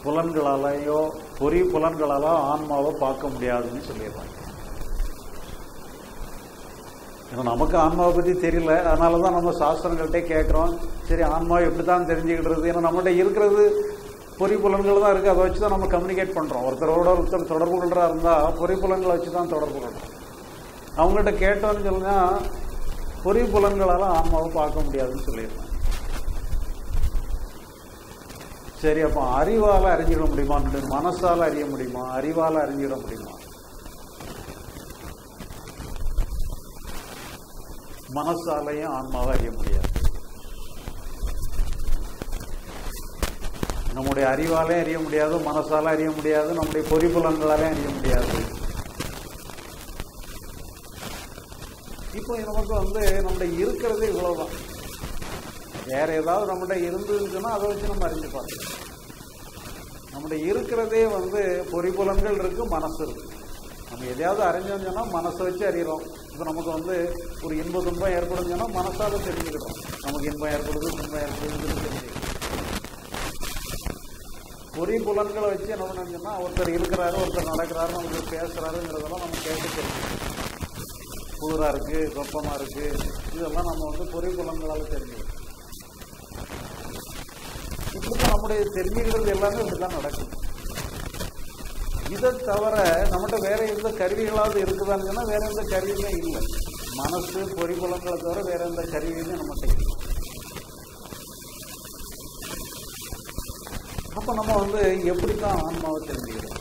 புலன்களாலேயோ பொறி புலன்களாலோ ஆன்மாவை பார்க்க முடியாதுன்னு சொல்லிடுறாங்க. ஏன்னா நமக்கு ஆன்மாவை பற்றி தெரியல. அதனால தான் நம்ம சாஸ்திரங்கள்ட்டே கேட்குறோம். சரி ஆன்மாவை எப்படி தான் தெரிஞ்சுக்கிடுறது? ஏன்னா நம்மகிட்ட இருக்கிறது பொறிப்புலன்கள் தான் இருக்குது அதை வச்சு தான் நம்ம கம்யூனிகேட் பண்ணுறோம் ஒருத்தரோட ஒருத்தர் தொடர்பு கொள்கிறா இருந்தால் பொறிப்புலன்களை வச்சு தான் தொடர்பு கொள்கிறோம் அவங்கள்ட்ட கேட்டோன்னு சொல்லுங்கள் பொறிப்புலன்களால் ஆன்மாவை பார்க்க முடியாதுன்னு சொல்லிடுறாங்க சரி அப்போ அறிவால் அறிஞ்சிட முடியுமா? மனசால் அறிய முடியுமா? அறிவால் அறிஞ்சிட முடியுமா? மனசாலையும் ஆன்மாவை அறிய முடியாது. நம்முடைய அறிவாலையும் அறிய முடியாது மனசால அறிய முடியாது நம்முடைய பொறிப்புலன்களாலே அறிய முடியாது. இப்போ நமக்கு வந்து நம்முடைய இருக்கிறது இவ்வளவுதான். வேற ஏதாவது நம்மகிட்ட இருந்துச்சுன்னா அதை வச்சு நம்ம அறிஞ்சு பார்க்கலாம் நம்முடைய இருக்கிறதே வந்து பொறிப்புலன்கள் இருக்கு மனசு இருக்கு. நம்ம எதையாவது அறிஞ்சோம்னு சொன்னால் மனசை வச்சு அறிகிறோம் இப்போ நமக்கு வந்து ஒரு இன்ப துன்பம் ஏற்படும் சொன்னால் மனசால தெரிஞ்சுக்கிட்டோம். நமக்கு இன்பம் ஏற்படுது துன்பம் ஏற்படுதுன்னு தெரிஞ்சுக்கிறோம் பொறி புலன்களை வச்சு என்ன பண்ணணும்னா ஒருத்தர் இருக்கிறாரு ஒருத்தர் நடக்கிறாரு ஒருத்தர் பேசுகிறாருங்கிறதெல்லாம் நம்ம கேட்டு தெரிஞ்சுக்கணும் குளிராக இருக்குது வெப்பமா இருக்குது இதெல்லாம் நம்ம வந்து பொறி புலன்களால் தெரிஞ்சுக்கணும் இப்போ நம்முடைய தெரிஞ்சுக்கிறது எல்லாமே இப்படிதான் நடக்கும் இதை தவிர நம்மகிட்ட வேறு எந்த கருவிகளாவது இருக்குதான்னு சொன்னால் வேறு எந்த கருவியுமே இல்லை. மனசு பொறிப்புலன்களை தவிர வேறு எந்த கருவியுமே நம்மகிட்ட இல்லை. அப்போ நம்ம வந்து எப்படி தான் ஆன்மாவை தெரிஞ்சுக்கிறோம்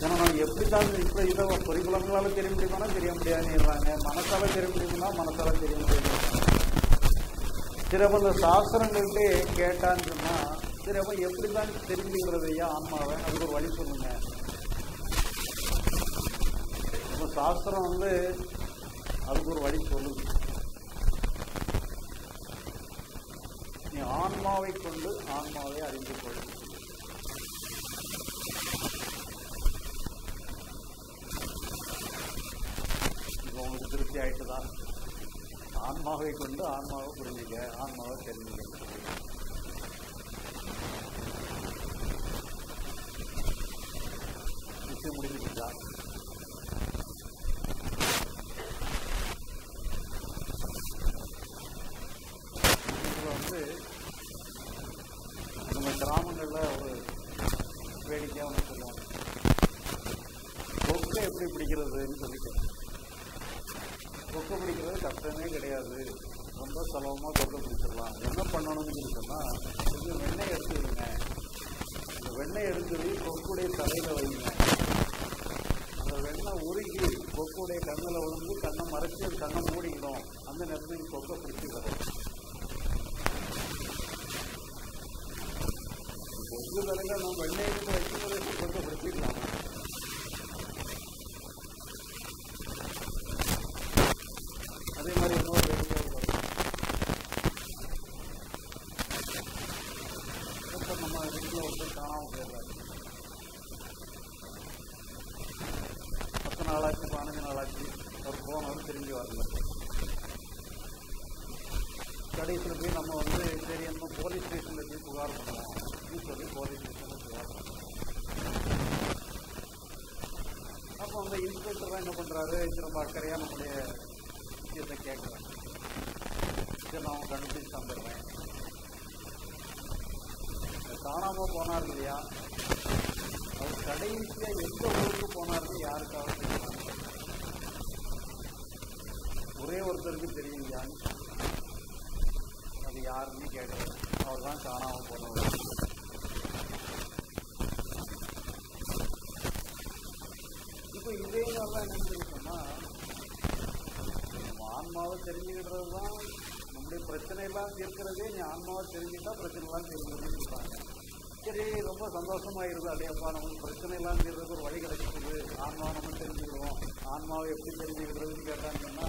ஏன்னா நம்ம எப்படித்தான் இப்போ இதை பொறிப்புலங்களால தெரிய முடியுமானா தெரிய முடியாதுன்னு மனசால தெரிய முடியுமா மனசால தெரிய முடியாது. சிறப்பு இந்த சாஸ்திரங்கள்ட்டே கேட்டான்னு சொன்னால் சரி அப்ப எப்படிதான் தெரிஞ்சுக்கிறது ஐயா ஆன்மாவை அதுக்கு ஒரு வழி சொல்லுங்க. அப்ப சாஸ்திரம் வந்து அதுக்கு ஒரு வழி சொல்லுது. நீ ஆன்மாவை கொண்டு ஆன்மாவை அறிந்து கொள்ள இப்போ உங்களுக்கு திருப்தி ஆயிட்டுதா? ஆன்மாவை கொண்டு ஆன்மாவை புரிஞ்சுக்க ஆன்மாவை தெரிஞ்சுக்க. விஷயம் முடிஞ்சுக்கிட்டா இதுல வந்து நம்ம கிராமங்களில் ஒரு வேடிக்கையாக ஒன்று சொல்லுவாங்க. கொக்கை எப்படி பிடிக்கிறதுன்னு சொல்லிட்டு. கொக்கை பிடிக்கிறது கஷ்டமே கிடையாது. ரொம்ப சுலபமாக கொக்கை பிடிச்சிடலாம். என்ன பண்ணணும்னு சொல்லி கொஞ்சம் வெண்ணெய் எடுத்துடுங்க. இந்த வெண்ணெய் எடுத்து கொக்குடைய தலையில் வைங்க. வெண்ணெய் உருகி கொக்குடைய கண்ணில் விழுந்து கண்ணை மறைச்சி கண்ணை மூடிக்கணும். அந்த நேரத்தில் நீங்கள் கொக்கை பிடிச்சி வரும். கொக்கு தலையில் நம்ம வெண்ணெய் எடுத்து வைக்கும்போது கொக்கை பிடிச்சிக்கலாம். அதே மாதிரி இன்னொரு வேடிக்கை நம்ம வீட்டில் ஒருத்தர் காணாமல் போயிடுறாங்க பத்து நாளாச்சு பதினஞ்சு நாளாச்சு ஒரு போனவர் திரும்பி வரல கடைசியில் போய் நம்ம வந்து சரி நம்ம போலீஸ் ஸ்டேஷனில் போய் புகார் பண்ணுவோம் அப்படின்னு சொல்லி போலீஸ் ஸ்டேஷனில் புகார் பண்ணுவோம் அப்போ அந்த இன்ஸ்பெக்டர் என்ன பண்ணுறாரு திரும்ப அக்கறையாக நம்முடைய விஷயத்தை கேட்குறேன் சரி நான் கண்டுபிடிச்சு தந்துடுறேன். காணாமல் போனார் இல்லையா? அவர் கடைசியாக எந்த ஊருக்கு போனார்னு யாருக்காவது ஒரே ஒருத்தருக்கு தெரியும் யான்னு யாருன்னு கேட்கல. அவர் தான் காணாமல் போனவர். இப்போ இதே மாதிரிலாம் என்ன தெரியுமா? ஆன்மாவை தெரிஞ்சுக்கிட்டது தான் நம்முடைய பிரச்சனை எல்லாம் தீர்க்கிறதே நீ ஆன்மாவை தெரிஞ்சுட்டா பிரச்சனை எல்லாம் தீர்க்கிறதுன்னு சொல்றாங்க. சரி ரொம்ப சந்தோஷமாயிருது அப்படியேப்பா நமக்கு பிரச்சனை எல்லாம் தீர்றதுக்கு ஒரு வழி கிடைச்சிருக்குது ஆன்மாவை நம்ம தெரிஞ்சுக்கிறோம். ஆன்மாவை எப்படி தெரிஞ்சுக்கிறதுன்னு கேட்டாங்கன்னா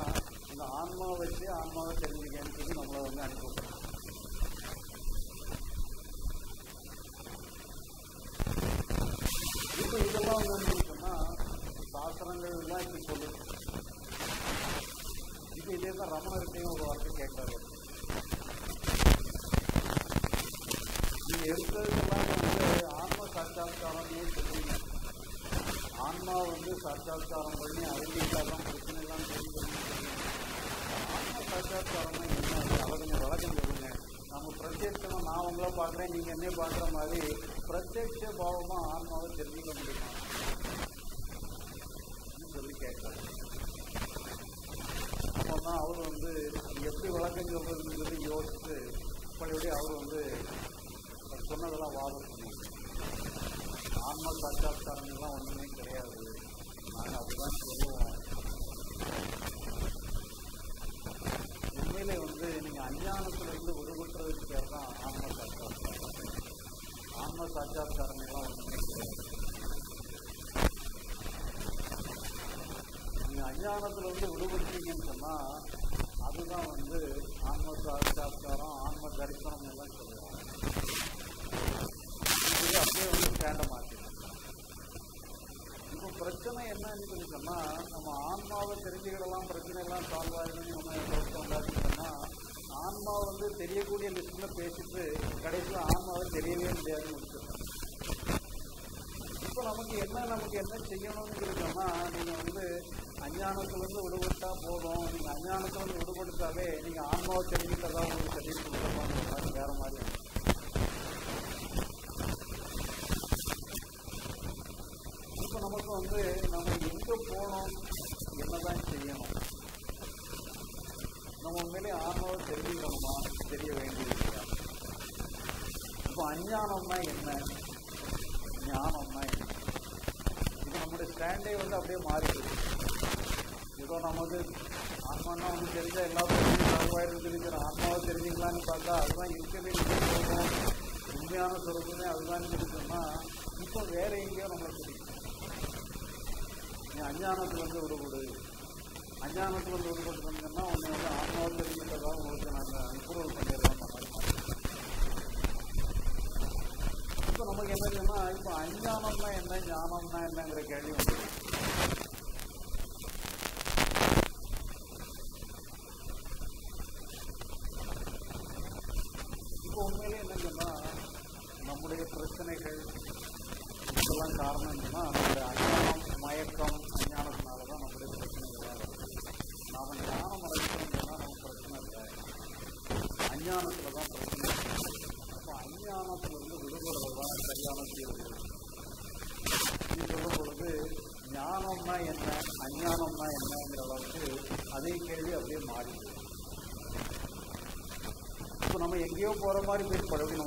उद्योग परम्परिक पऱ्यो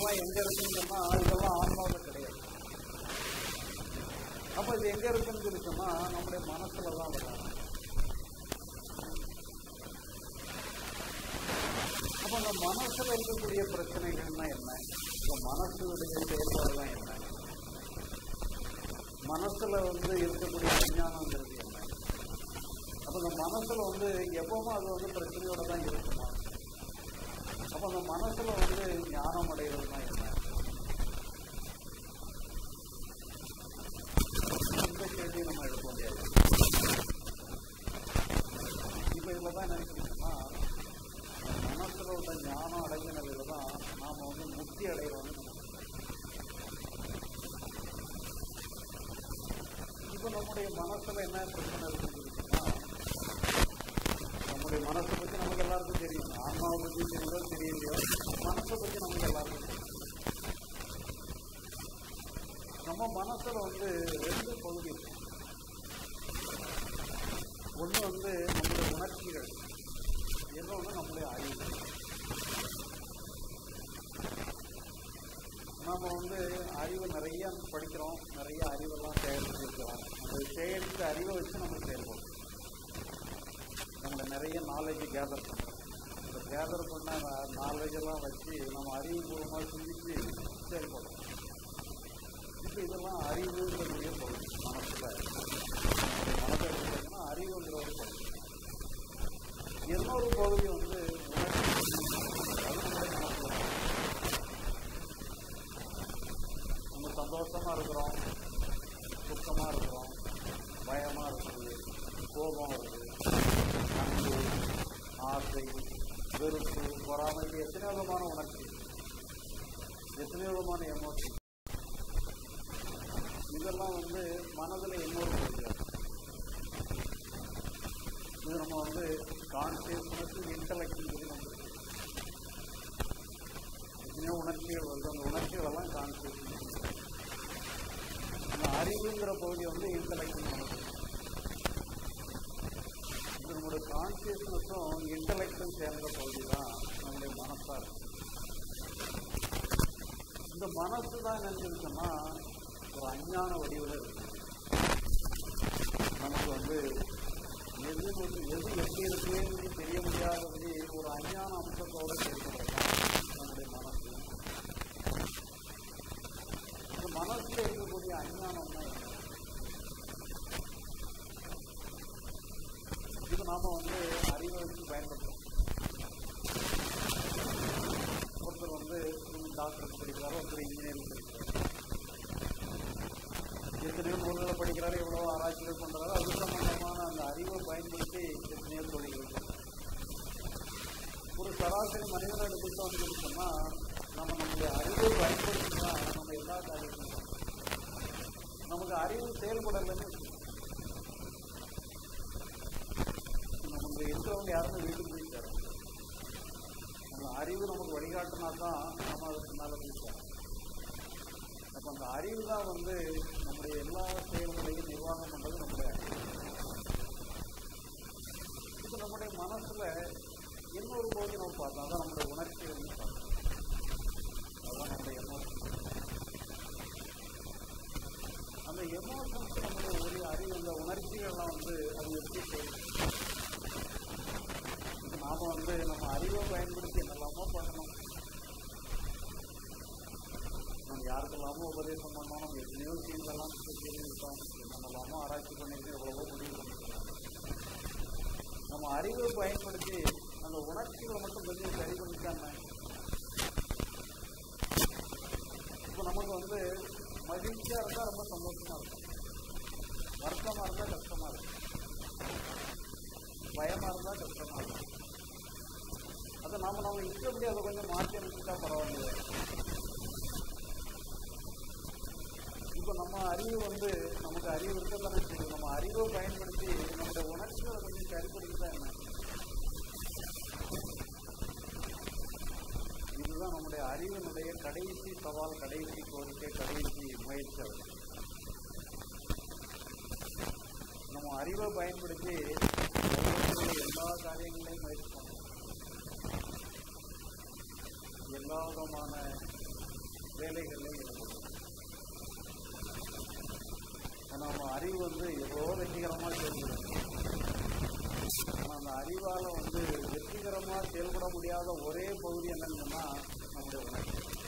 மூலமா எங்க இருக்குன்னா இதெல்லாம் ஆன்மாவில் கிடையாது. அப்ப இது எங்க இருக்குன்னு சொல்லிச்சோம்னா நம்முடைய மனசுல தான் வரும். அப்ப அந்த மனசுல இருக்கக்கூடிய பிரச்சனைகள்னா என்ன? இப்ப மனசுடைய செயல்பாடுலாம் என்ன? மனசுல வந்து இருக்கக்கூடிய விஞ்ஞானங்கிறது என்ன? அப்ப இந்த மனசுல வந்து எப்பவுமே அது வந்து பிரச்சனையோட தான் இருக்கும். அப்போ அந்த மனசில் வந்து ஞானம் அடைகிறதுனா என்ன? இந்த நம்ம எடுக்க முடியாது இதில் தான் நினைக்கிறீங்கன்னா மனசில் உள்ள ஞானம் அடைஞ்சினதில் தான் நாம் வந்து முக்தி அடைகிறோம்னு இப்போ நம்முடைய மனசில் என்ன உதவி நமக்கு வந்து எது எது எப்படி இருக்குன்னு தெரிய முடியாத ஒரு அஞ்ஞான அம்சத்தோடு கேட்கும் சுதந்திரமாக செயல்பட முடியாத ஒரே பகுதி என்னன்னு நம்முடைய உணர்ச்சி.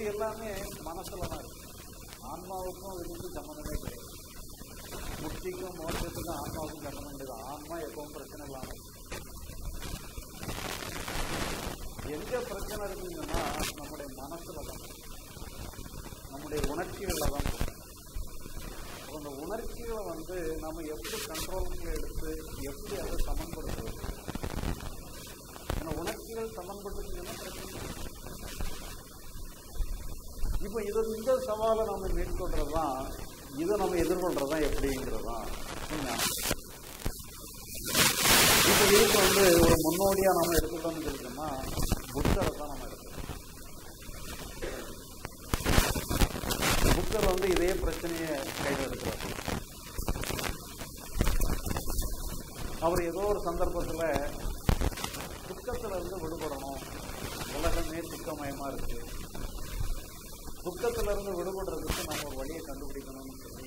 இது எல்லாமே மனசில் தான் இருக்குது ஆன்மாவுக்கும் இதுக்கு சம்மந்தமே கிடையாது. முக்திக்கும் மோட்சத்துக்கும் ஆன்மாவுக்கும் சம்மந்தம் கிடையாது. ஆன்மா எப்பவும் பிரச்சனை இல்லாமல் எங்கே பிரச்சனை இருக்குங்கன்னா நம்முடைய மனசில் தான் நம்முடைய உணர்ச்சிகளில் தான் அந்த உணர்ச்சிகளை வந்து நம்ம எப்படி கண்ட்ரோலுக்கு எடுத்து எப்படி அதை சமன்படுத்துவது ஏன்னா உணர்ச்சிகள் சமன்படுத்துறதுன்னா பிரச்சனை இப்போ இது இந்த சவாலை நம்ம மேற்கொள்றது தான் இதை நம்ம எதிர்கொள்றது தான் எப்படிங்கிறது தான் இப்போ இதுக்கு வந்து ஒரு முன்னோடியாக நம்ம எடுத்துட்டோம்னு சொல்லிட்டோம்னா புத்தரை தான் நம்ம எடுத்துக்கணும். புத்தர் வந்து இதே பிரச்சனையை கையில் எடுக்கிறார். அவர் ஏதோ ஒரு சந்தர்ப்பத்தில் துக்கத்தில் இருந்து விடுபடணும் உலகமே துக்கமயமாக இருக்குது துக்கத்திலிருந்து விடுபடுறதுக்கு நம்ம ஒரு வழியை கண்டுபிடிக்கணும்னு சொல்லி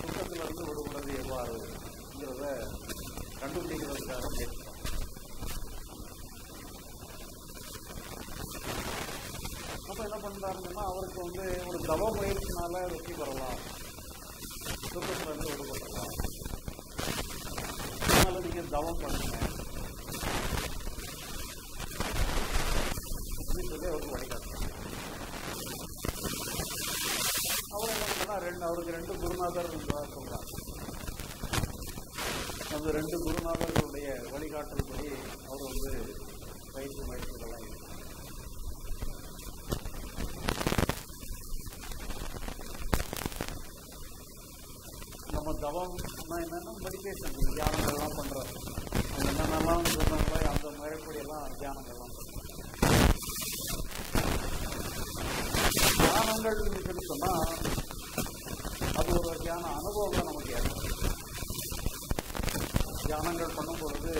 துக்கத்திலிருந்து விடுபடுறது எவ்வாறுங்கிறத கண்டுபிடிக்கிறதுக்காக தவம்னா என்னென்னா மெடிடேஷன் தியானங்கள்லாம் பண்ணுறேன் என்னென்னலாம் சொன்னாங்களோ அந்த முறைப்படியெல்லாம் தியானங்கள்லாம் தியானங்கள்னு சொல்லி சொன்னால் அது ஒரு தியான அனுபவம் தான் நமக்கு ஏற்படும் தியானங்கள் பண்ணும்பொழுது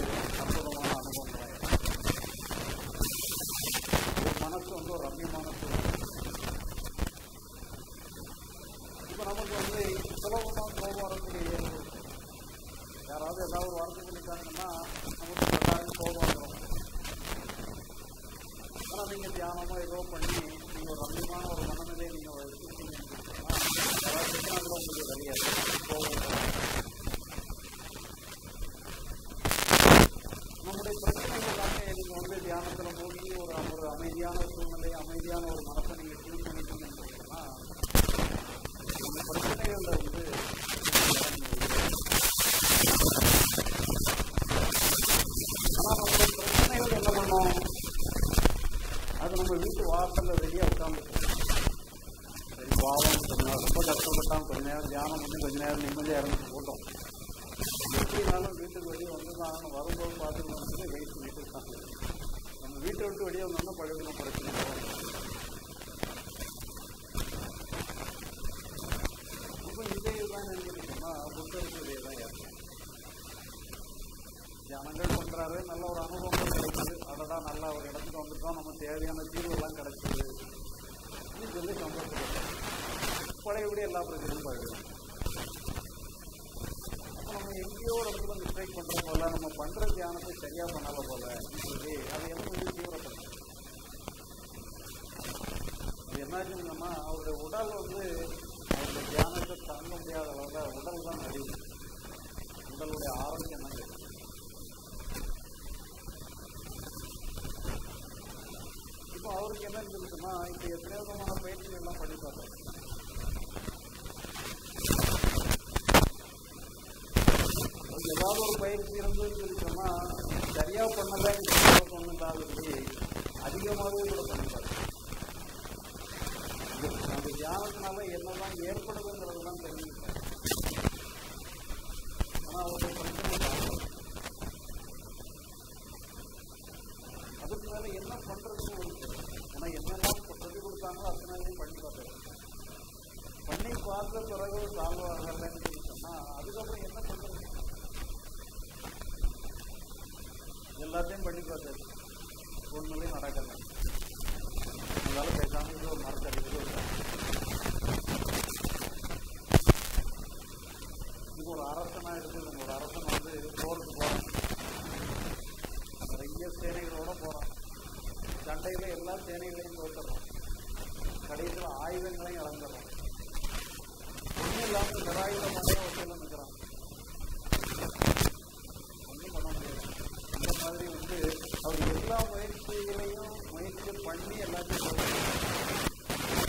பண்ணி எல்லாத்தையும்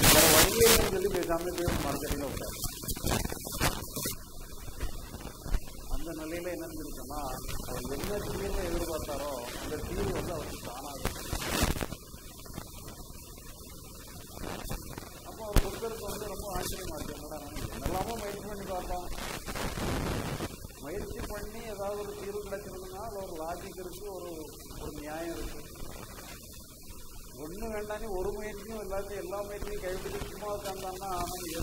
வேறு வழியே சொல்லி பேசாமல் போய் மரத்தடியில் விட்டார் அந்த நிலையில் என்ன இருந்துச்சுன்னா அவர் என்ன தீர்வு எதிர்பார்த்தாரோ அந்த தீர்வு வந்து அவருக்கு தானாகும் 没给，没给，没给，没给。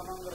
കാരണം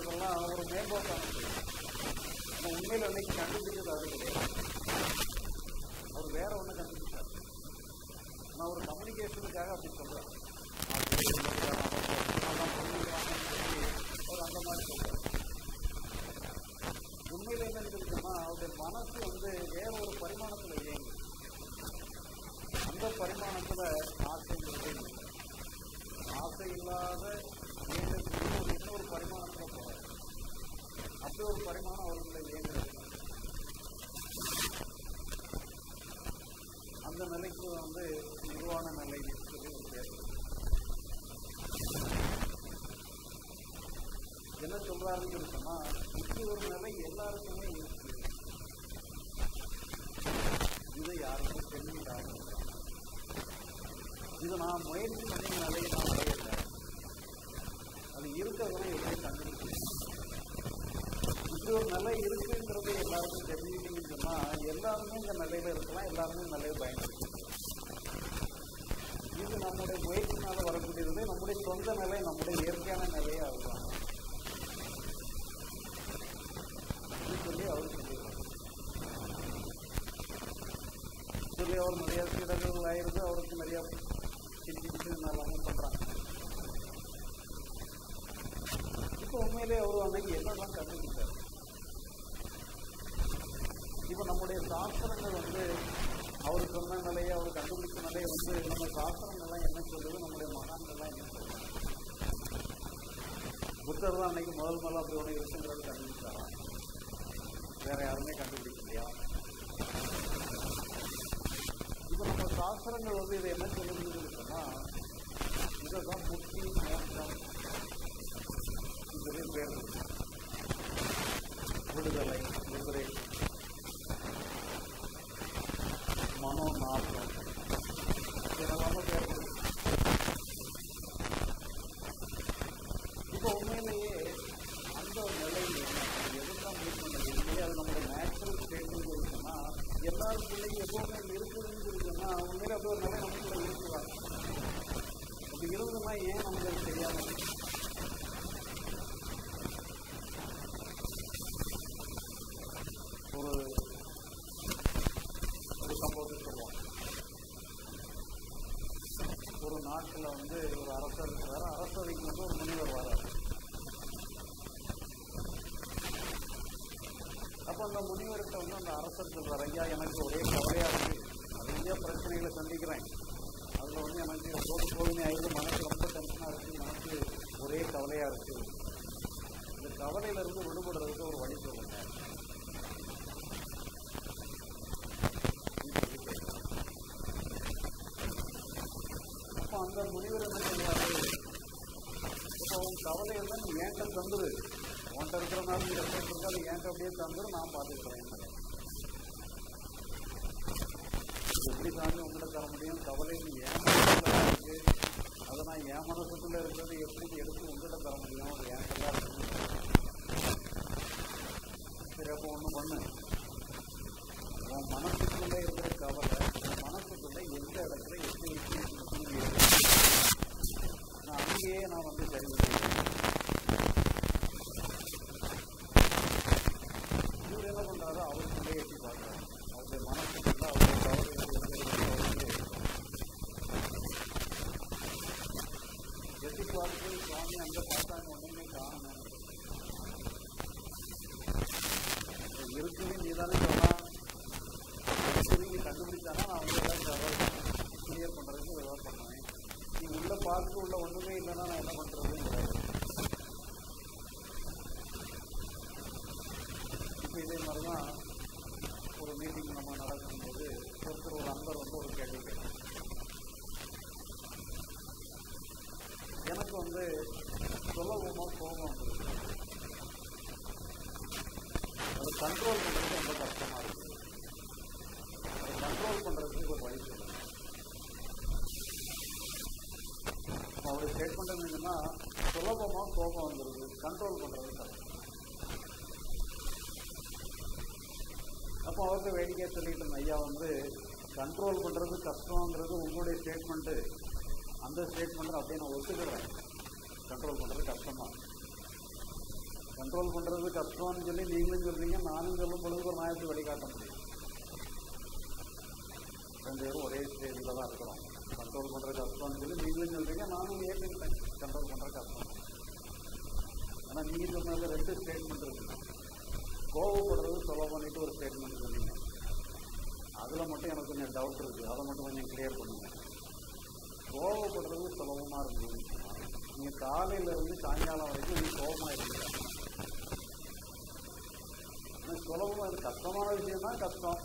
அது இருக்கிறதுல எப்படி கண்டுபிடிக்கணும் இப்படி ஒரு நிலை இருக்குங்கிறது எல்லாருக்கும் தெரிஞ்சுக்கிட்டீங்கன்னு சொன்னால் எல்லாருமே இந்த நிலையில இருக்கலாம் எல்லாருமே நிலையை பயன்படுத்தலாம். இது நம்முடைய முயற்சினால வரக்கூடியது. நம்முடைய சொந்த நிலை நம்முடைய இயற்கையான நிலையாக இருக்கலாம். கண்ட்ரோல் பண்ணுறது ரொம்ப கஷ்டமாக இருக்குது அதை கண்ட்ரோல் பண்ணுறதுக்கு ஒரு வழி சொல்லுங்க அவருடைய ஸ்டேட்மெண்ட் என்னன்னா சுலபமாக கோபம் வந்துடுது கண்ட்ரோல் பண்ணுறது கஷ்டம். அப்போ அவருக்கு வேடிக்கையாக சொல்லிட்டு ஐயா வந்து கண்ட்ரோல் பண்ணுறது கஷ்டங்கிறது உங்களுடைய ஸ்டேட்மெண்ட்டு அந்த ஸ்டேட்மெண்ட்டை அப்படியே நான் ஒத்துக்கிறேன். கண்ட்ரோல் பண்ணுறது கஷ்டமாக கண்ட்ரோல் பண்ணுறது கஷ்டம்னு சொல்லி நீங்களும் சொல்றீங்க நானும் சொல்லும் பொழுது ஒரு நாயத்தை வழிகாட்ட முடியும் ரெண்டு பேரும் ஒரே ஸ்டேஜில் தான் இருக்கிறோம் கண்ட்ரோல் பண்ணுறது கஷ்டம்னு சொல்லி நீங்களும் சொல்றீங்க நானும் ஏற்றுக்கிட்டேன் கண்ட்ரோல் பண்ணுறது கஷ்டம் ஆனால் நீங்கள் சொன்னது ரெண்டு ஸ்டேட்மெண்ட் இருக்கு கோவப்படுறது சொல்ல பண்ணிட்டு ஒரு ஸ்டேட்மெண்ட் சொன்னீங்க அதில் மட்டும் எனக்கு கொஞ்சம் டவுட் இருக்குது அதை மட்டும் கொஞ்சம் கிளியர் பண்ணுங்க கோவப்படுறது சுலபமாக இருந்தது நீங்கள் காலையில இருந்து சாயங்காலம் வரைக்கும் நீ கோபமாக இருக்கீங்க ஆனால் சுலபமாக இது தான் கஷ்டம்.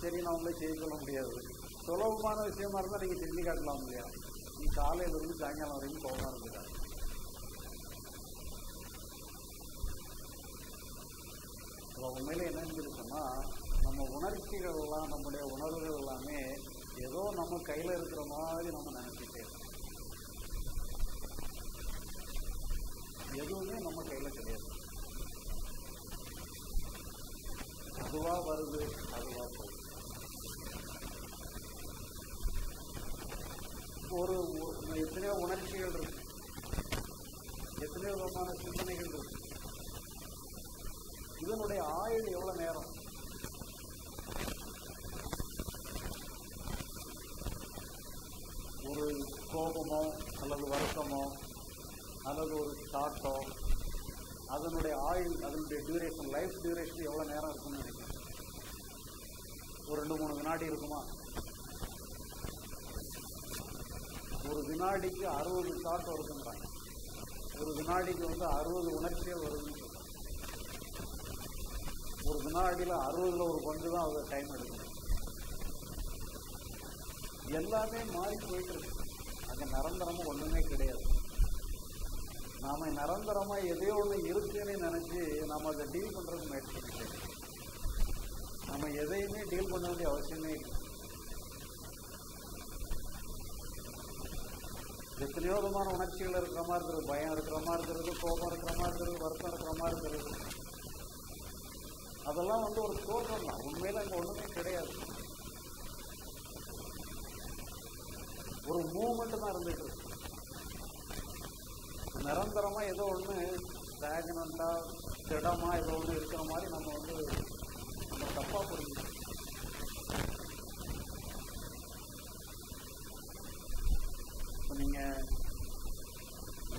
சரி நான் உங்களை செய்ய சொல்ல முடியாது. சுலபமான விஷயமா இருந்தால் நீங்கள் செஞ்சு காட்டலாம் இல்லையா? நீ காலையில இருந்து சாயங்காலம் வரைக்கும் கோபமாக இருந்துட்டா. இப்போ உண்மையில என்ன இருந்துருக்குன்னா நம்ம உணர்ச்சிகள் எல்லாம் நம்முடைய உணர்வுகள் எல்லாமே ஏதோ நம்ம கையில இருக்கிற மாதிரி நம்ம அதுவா அதுவாக ஒரு எத்தனையோ உணர்ச்சிகள் இருக்கு. எத்தனையோ விதமான சிந்தனைகள் இருக்கு. இதனுடைய ஆயுள் எவ்வளவு நேரம்? ஒரு கோபமோ அல்லது வருத்தமோ அல்லது ஒரு தாட்டோ அதனுடைய ஆயுள் அதனுடைய டியூரேஷன் லைஃப் டியூரேஷன் எவ்வளவு நேரம் இருக்கும்னு நினைக்கிறேன் ஒரு ரெண்டு மூணு வினாடி இருக்குமா? ஒரு வினாடிக்கு அறுபது தாட் வருதுன்றாங்க ஒரு வினாடிக்கு வந்து அறுபது உணர்ச்சியே வருதுன்னு ஒரு வினாடியில் அறுபதுல ஒரு பங்கு தான் அது டைம் எடுக்கும் எல்லாமே மாறி போயிட்டு இருக்கு. அது நிரந்தரமாக ஒன்றுமே கிடையாது. நாம நிரந்தரமாக எதையோ ஒன்று இருக்குன்னு நினச்சி நாம அதை டீல் பண்ணுறதுக்கு முயற்சி நம்ம எதையுமே டீல் பண்ண வேண்டிய அவசியமே இல்லை. எத்தனையோ விதமான உணர்ச்சிகள் இருக்கிற மாதிரி இருக்கிறது பயம் இருக்கிற மாதிரி இருக்கிறது கோபம் இருக்கிற மாதிரி இருக்கிறது வருத்தம் இருக்கிற மாதிரி இருக்கிறது அதெல்லாம் வந்து ஒரு தோற்றம் தான். உண்மையில அங்கே ஒன்றுமே கிடையாது. ஒரு மூமெண்ட் தான் இருந்துட்டு இருக்கு. நிரந்தரமா ஏதோ ஒன்று ஸ்டாக்னண்டா திடமா ஏதோ ஒன்று இருக்கிற மாதிரி நம்ம வந்து தப்பா புரியுது இப்போ நீங்க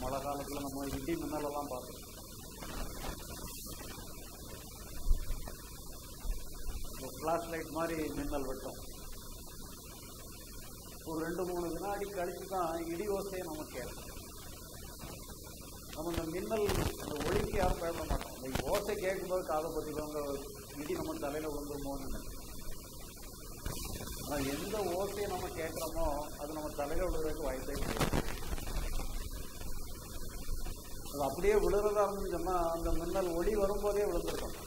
மழை காலத்துல நம்ம இடி மின்னலெல்லாம் பார்த்தோம் ஃப்ளாஷ் லைட் மாதிரி மின்னல் வெட்டும். ஒரு ரெண்டு மூணு வினாடி கழிச்சு தான் இடி ஓசையை நம்ம கேட்கணும் நம்ம இந்த மின்னல் அந்த ஒளிக்கு யாரும் பேச மாட்டோம். இந்த ஓசை கேட்கும்போது காதை பற்றிக்கோங்க இடி நம்ம தலையில விழுந்துருமோன்னு நினைக்கிறோம் ஆனால் எந்த ஓசையை நம்ம கேட்குறோமோ அது நம்ம தலையில விழுறதுக்கு வாய்ப்பே கிடையாது. அது அப்படியே விழுறதா இருந்துன்னு அந்த மின்னல் ஒளி வரும்போதே விழுந்துருக்கணும்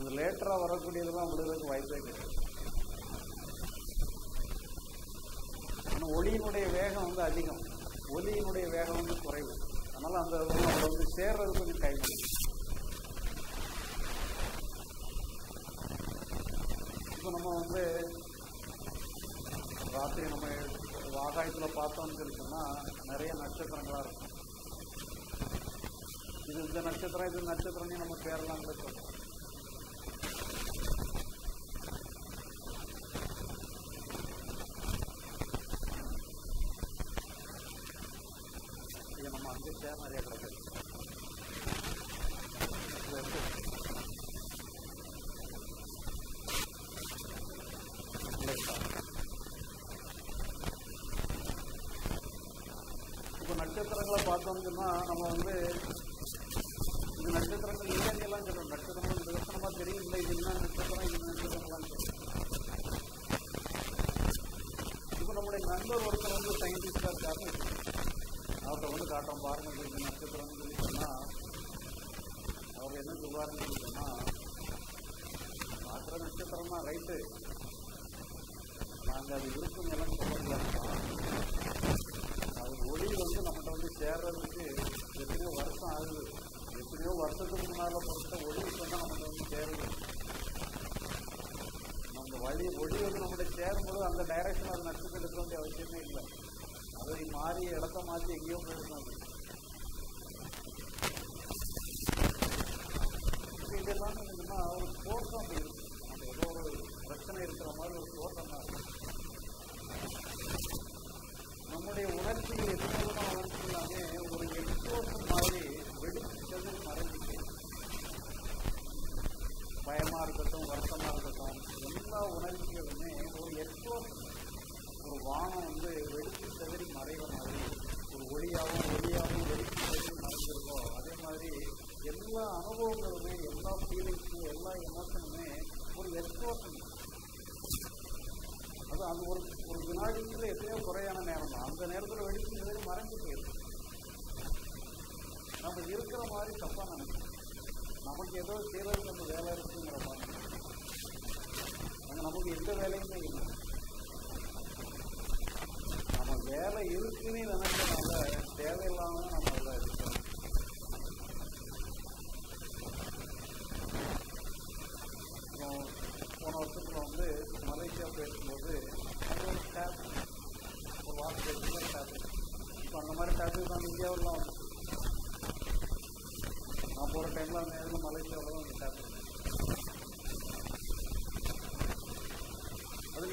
இது வரக்கூடியது வரக்கூடியதெல்லாம் விழுறதுக்கு வாய்ப்பே கிடையாது. ஆனால் ஒளியினுடைய வேகம் வந்து அதிகம். ஒலியினுடைய வேகம் வந்து குறைவு. அதனால் அந்த நம்மளை வந்து சேர்றது கொஞ்சம் டைம் இப்போ நம்ம வந்து ராத்திரி நம்ம ஆகாயத்துல பார்த்தோம்னு சொல்லி சொன்னா நிறைய நட்சத்திரங்களா இருக்கும் இது இந்த நட்சத்திரம் இது நட்சத்திரம்னு நம்ம பேரெல்லாம் கூட சொல்றோம் Amen.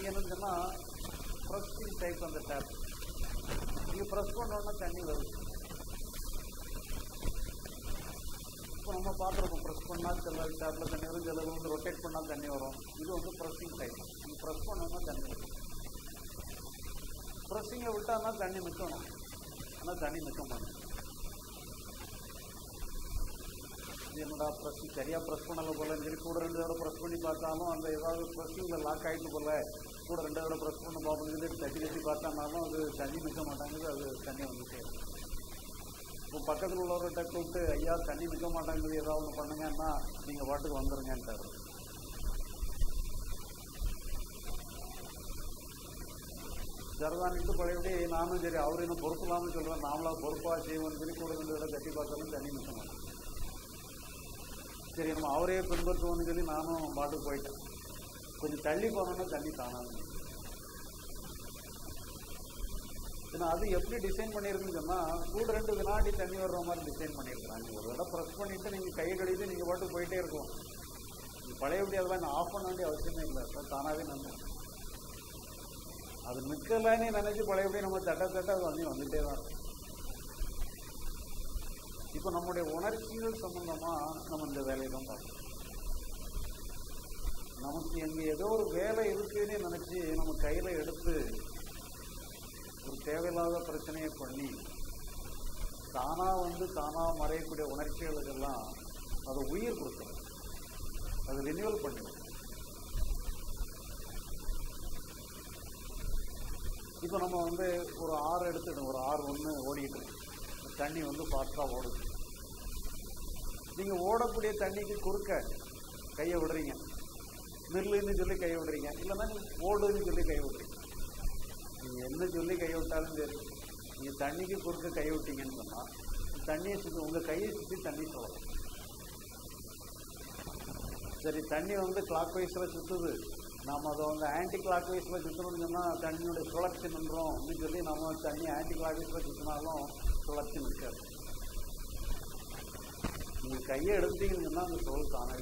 அது என்னன்னு சொன்னால் ப்ரெஸ்ஸிங் டைப் அந்த டேப் நீங்கள் ப்ரெஸ் பண்ணோன்னா தண்ணி வருது இப்போ நம்ம பார்த்துருக்கோம் ப்ரெஸ் பண்ணால் சில டேப்பில் தண்ணி வரும் சில வந்து ரொட்டேட் பண்ணால் தண்ணி வரும். இது வந்து ப்ரெஸ்ஸிங் டைப் நீங்கள் ப்ரெஸ் பண்ணோம்னா தண்ணி வரும். ப்ரெஸ்ஸிங்கை விட்டான்னா தண்ணி நிற்கணும் ஆனால் தண்ணி நிற்க மாட்டேன் என்னடா ப்ரெஸ் சரியாக ப்ரெஸ் பண்ணலை போல. சொல்லி கூட ரெண்டு தடவை ப்ரெஸ் பண்ணி பார்த்தாலும் அந்த ஏதாவது ப்ரெஸ்ஸிங்கில் லாக் ஆகிட்டு போல. கூட ரெண்டு தடவை ப்ரெஸ் பண்ண பார்ப்போம் சொல்லி தட்டி தட்டி பார்த்தானாலும் அது தண்ணி நிற்க மாட்டாங்குது அது தண்ணி வந்து சேரும். இப்போ பக்கத்தில் உள்ளவர்கிட்ட கூப்பிட்டு ஐயா தண்ணி நிற்க மாட்டாங்குது ஏதாவது ஒன்று பண்ணுங்கன்னா நீங்கள் பாட்டுக்கு வந்துடுங்கன்ட்டார் சரிதானிட்டு பழையபடி நானும் சரி அவர் என்ன பொறுப்பு சொல்கிறேன் நாமளாக பொறுப்பாக செய்வோம்னு சொல்லி கூட ரெண்டு தடவை தட்டி பார்த்தாலும் தண்ணி நிற்க மாட்டேன் சரி நம்ம அவரே பின்பற்றுவோம்னு சொல்லி நானும் பாட்டுக்கு போயிட்டேன். கொஞ்சம் தள்ளி போனோம்னா தண்ணி தானாங்க ஏன்னா அது எப்படி டிசைன் பண்ணியிருக்குன்னு சொன்னால் கூட ரெண்டு வினாடி தண்ணி வர்ற மாதிரி டிசைன் பண்ணியிருக்கிறாங்க ஒரு தடவை ப்ரெஸ் பண்ணிவிட்டு நீங்கள் கையை கழுவிட்டு நீங்கள் பாட்டு போயிட்டே இருக்கும். இது பழையபடி அதெல்லாம் நான் ஆஃப் பண்ண வேண்டிய அவசியமே இல்லை. சார் தானாகவே நம்ம அது நிற்கலன்னு நினைச்சு பழையபடி நம்ம தட்ட தட்ட அது வந்து வந்துட்டே தான் இருக்கும். இப்போ நம்முடைய உணர்ச்சிகள் சம்பந்தமாக நம்ம இந்த வேலையை தான் பார்க்கணும் நமக்கு எங்க ஏதோ ஒரு வேலை இருக்குன்னு நினைச்சு நம்ம கையில எடுத்து ஒரு தேவையில்லாத பிரச்சனையை பண்ணி தானா வந்து தானா மறையக்கூடிய உணர்ச்சிகளுக்கெல்லாம் அதை உயிர் கொடுக்கணும். அது ரினியூவல் பண்ணிடும் இப்போ நம்ம வந்து ஒரு ஆறு எடுத்துக்கணும். ஒரு ஆறு ஒன்று ஓடிட்டு இருக்கு. தண்ணி வந்து ஃபாஸ்ட்டாக ஓடுது. நீங்கள் ஓடக்கூடிய தண்ணிக்கு குறுக்க கையை விடுறீங்க. நில்லுன்னு சொல்லி கை விடுறீங்க. இல்லைன்னா ஓடுன்னு சொல்லி கை விடுறீங்க. நீங்கள் என்ன சொல்லி கை விட்டாலும் சரி நீங்கள் தண்ணிக்கு குறுக்க கை விட்டீங்கன்னு சொன்னால் தண்ணியை சுற்றி உங்கள் கையை சுற்றி தண்ணி சொல்லலாம் சரி தண்ணி வந்து கிளாக் வைஸில் சுற்றுது நாம் அதை வந்து ஆன்டி கிளாக் வைஸில் சுற்றணும்னு சொன்னால் தண்ணியுடைய சுழற்சி நின்றோம் அப்படின்னு சொல்லி நம்ம தண்ணி ஆன்டி கிளாக் வைஸில் சுற்றினாலும் சுழற்சி நிற்காது. நீங்கள் கையை எடுத்தீங்கன்னு சொன்னால் அந்த சுழல் தானாக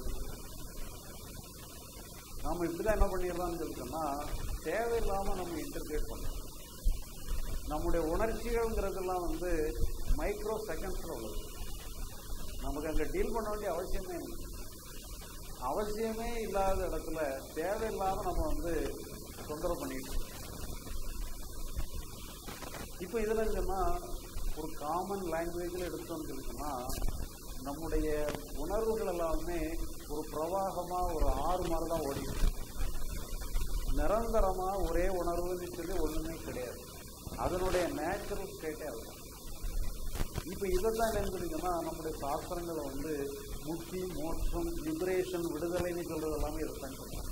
நாம் இப்படி தான் என்ன பண்ணிடுறோம்னு சொல்லிட்டோம்னா தேவையில்லாமல் நம்ம இன்டர்பிரேட் பண்ணோம் நம்முடைய உணர்ச்சிகள்ங்கிறதெல்லாம் வந்து மைக்ரோ செகண்ட்ஸில் உள்ளது நமக்கு அங்கே டீல் பண்ண வேண்டிய அவசியமே இல்லை. அவசியமே இல்லாத இடத்துல தேவையில்லாமல் நம்ம வந்து தொந்தரவு பண்ணிட்டு இப்போ இதுல சொன்னா ஒரு காமன் லாங்குவேஜில் எடுத்தோம்னு சொல்லிட்டோம்னா நம்முடைய உணர்வுகள் எல்லாமே ஒரு பிரவாகமாக ஒரு ஆறு மாதிரி தான் ஓடிட்டு நிரந்தரமாக ஒரே உணர்வுன்னு சொல்லி ஒன்றுமே கிடையாது. அதனுடைய நேச்சுரல் ஸ்டேட்டே அதுதான். இப்போ இதைத்தான் என்னன்னு சொல்லிங்கன்னா நம்முடைய சாஸ்திரங்களை வந்து முக்தி மோட்சம் லிபரேஷன் விடுதலைன்னு சொல்றது எல்லாமே இதைத்தான் சொல்றாங்க.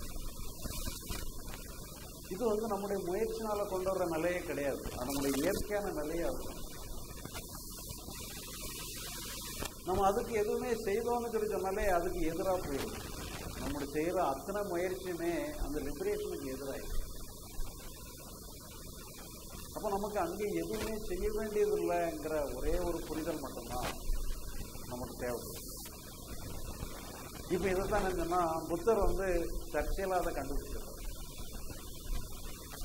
இது வந்து நம்முடைய முயற்சினால கொண்டு வர நிலையே கிடையாது. நம்முடைய இயற்கையான நிலையே இருக்கும் நம்ம அதுக்கு எதுவுமே செய்தோம்னு சொல்லி சொன்னாலே அதுக்கு எதிராக போயிடும். நம்முடைய செய்கிற அத்தனை முயற்சியுமே அந்த லிபரேஷனுக்கு எதிராகிடும் அப்போ நமக்கு அங்கே எதுவுமே செய்ய வேண்டியது இல்லைங்கிற ஒரே ஒரு புரிதல் மட்டும்தான் நமக்கு தேவைப்படும் இப்போ இதைத்தான் என்னன்னா புத்தர் வந்து தற்செயலாக அதை கண்டுபிடிச்சிருக்கார்.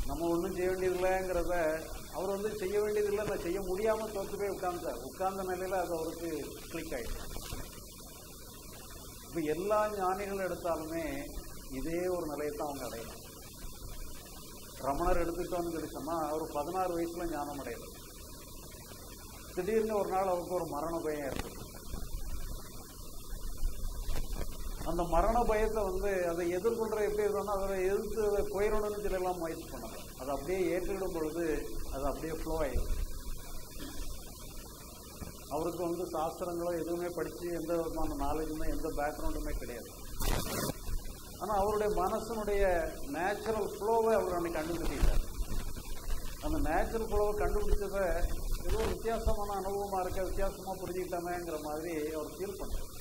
நம்ம ஒன்றும் செய்ய வேண்டியதில்லைங்கிறத அவர் வந்து செய்ய வேண்டியதில்லை நான் செய்ய முடியாமல் தோற்று போய் உட்கார்ந்தார் உட்கார்ந்த நிலையில் அது அவருக்கு கிளிக் ஆயிடுச்சு. இப்போ எல்லா ஞானிகள் எடுத்தாலுமே இதே ஒரு நிலையை தான் அவங்க அடையலாம் ரமணர் எடுத்துட்டோம்னு சொல்லி அவர் பதினாறு வயசுல ஞானம் அடையல. திடீர்னு ஒரு நாள் அவருக்கு ஒரு மரண பயம் ஏற்படும் அந்த மரண பயத்தை வந்து அதை எதிர்கொள்ற எப்படி இருக்கணும் அதை எதிர்த்து அதை போயிடணும்னு சொல்லலாம் முயற்சி பண்ணலாம். அதை அப்படியே ஏற்றுக்கிடும் பொழுது அது அப்படியே ஃப்ளோ ஆயிடும். அவருக்கு வந்து சாஸ்திரங்களோ எதுவுமே படித்து எந்த விதமான நாலேஜுமே எந்த பேக்ரவுண்டுமே கிடையாது. ஆனால் அவருடைய மனசனுடைய நேச்சுரல் ஃப்ளோவை அவர் அன்னைக்கு கண்டுபிடிக்கிட்டார் அந்த நேச்சுரல் ஃப்ளோவை கண்டுபிடிச்சதை ஏதோ வித்தியாசமான அனுபவமாக இருக்க வித்தியாசமாக புரிஞ்சுக்கிட்டாமேங்கிற மாதிரி அவர் ஃபீல் பண்ணார்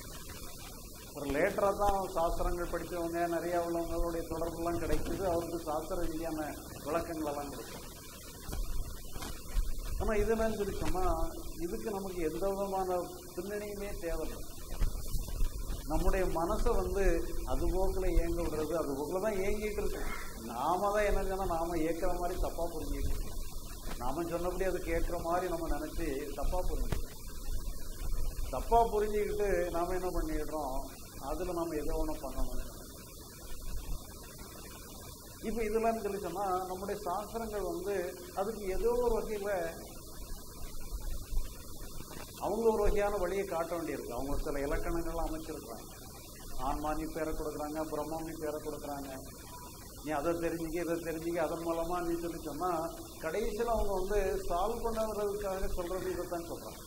ஒரு லேட்டராக தான் சாஸ்திரங்கள் படித்தவங்க நிறைய உள்ளவங்களுடைய தொடர்புலாம் கிடைக்குது. அவருக்கு சாஸ்திர ரீதியான விளக்கங்களெல்லாம் கிடைக்கும். ஆனால் இது என்னன்னு சொல்லி சொன்னால் இதுக்கு நமக்கு எந்த விதமான பின்னணியுமே தேவையில்லை. நம்முடைய மனசை வந்து அது போக்கில் இயங்க விடுறது அது போக்கில் தான் இயங்கிட்டு இருக்கோம் நாம தான் என்ன சொன்னா நாம ஏற்கிற மாதிரி தப்பாக புரிஞ்சுக்கிட்டு இருக்கோம். நாம சொன்னபடி அது கேட்குற மாதிரி நம்ம நினச்சி தப்பாக புரிஞ்சுக்கிறோம் தப்பாக புரிஞ்சுக்கிட்டு நாம என்ன பண்ணிடுறோம் அதுல நம்ம எதோ ஒன்று பண்ணணும். இப்ப இதெல்லாம் சொல்லி நம்முடைய சாஸ்திரங்கள் வந்து அதுக்கு ஏதோ ஒரு வகையில அவங்க ஒரு வகையான வழியை காட்ட வேண்டியிருக்கு. அவங்க சில இலக்கணங்கள்லாம் அமைச்சிருக்கிறாங்க. ஆன்மானி பேரை கொடுக்குறாங்க பிரம்மானி பேரை கொடுக்குறாங்க. நீ அதை தெரிஞ்சுக்க இதை தெரிஞ்சுக்க அதன் மூலமா நீ சொல்லி சொன்னா கடைசியில் அவங்க வந்து சால்வ் பண்ணுறதுக்காக சொல்றது இதைத்தான் சொல்றாங்க.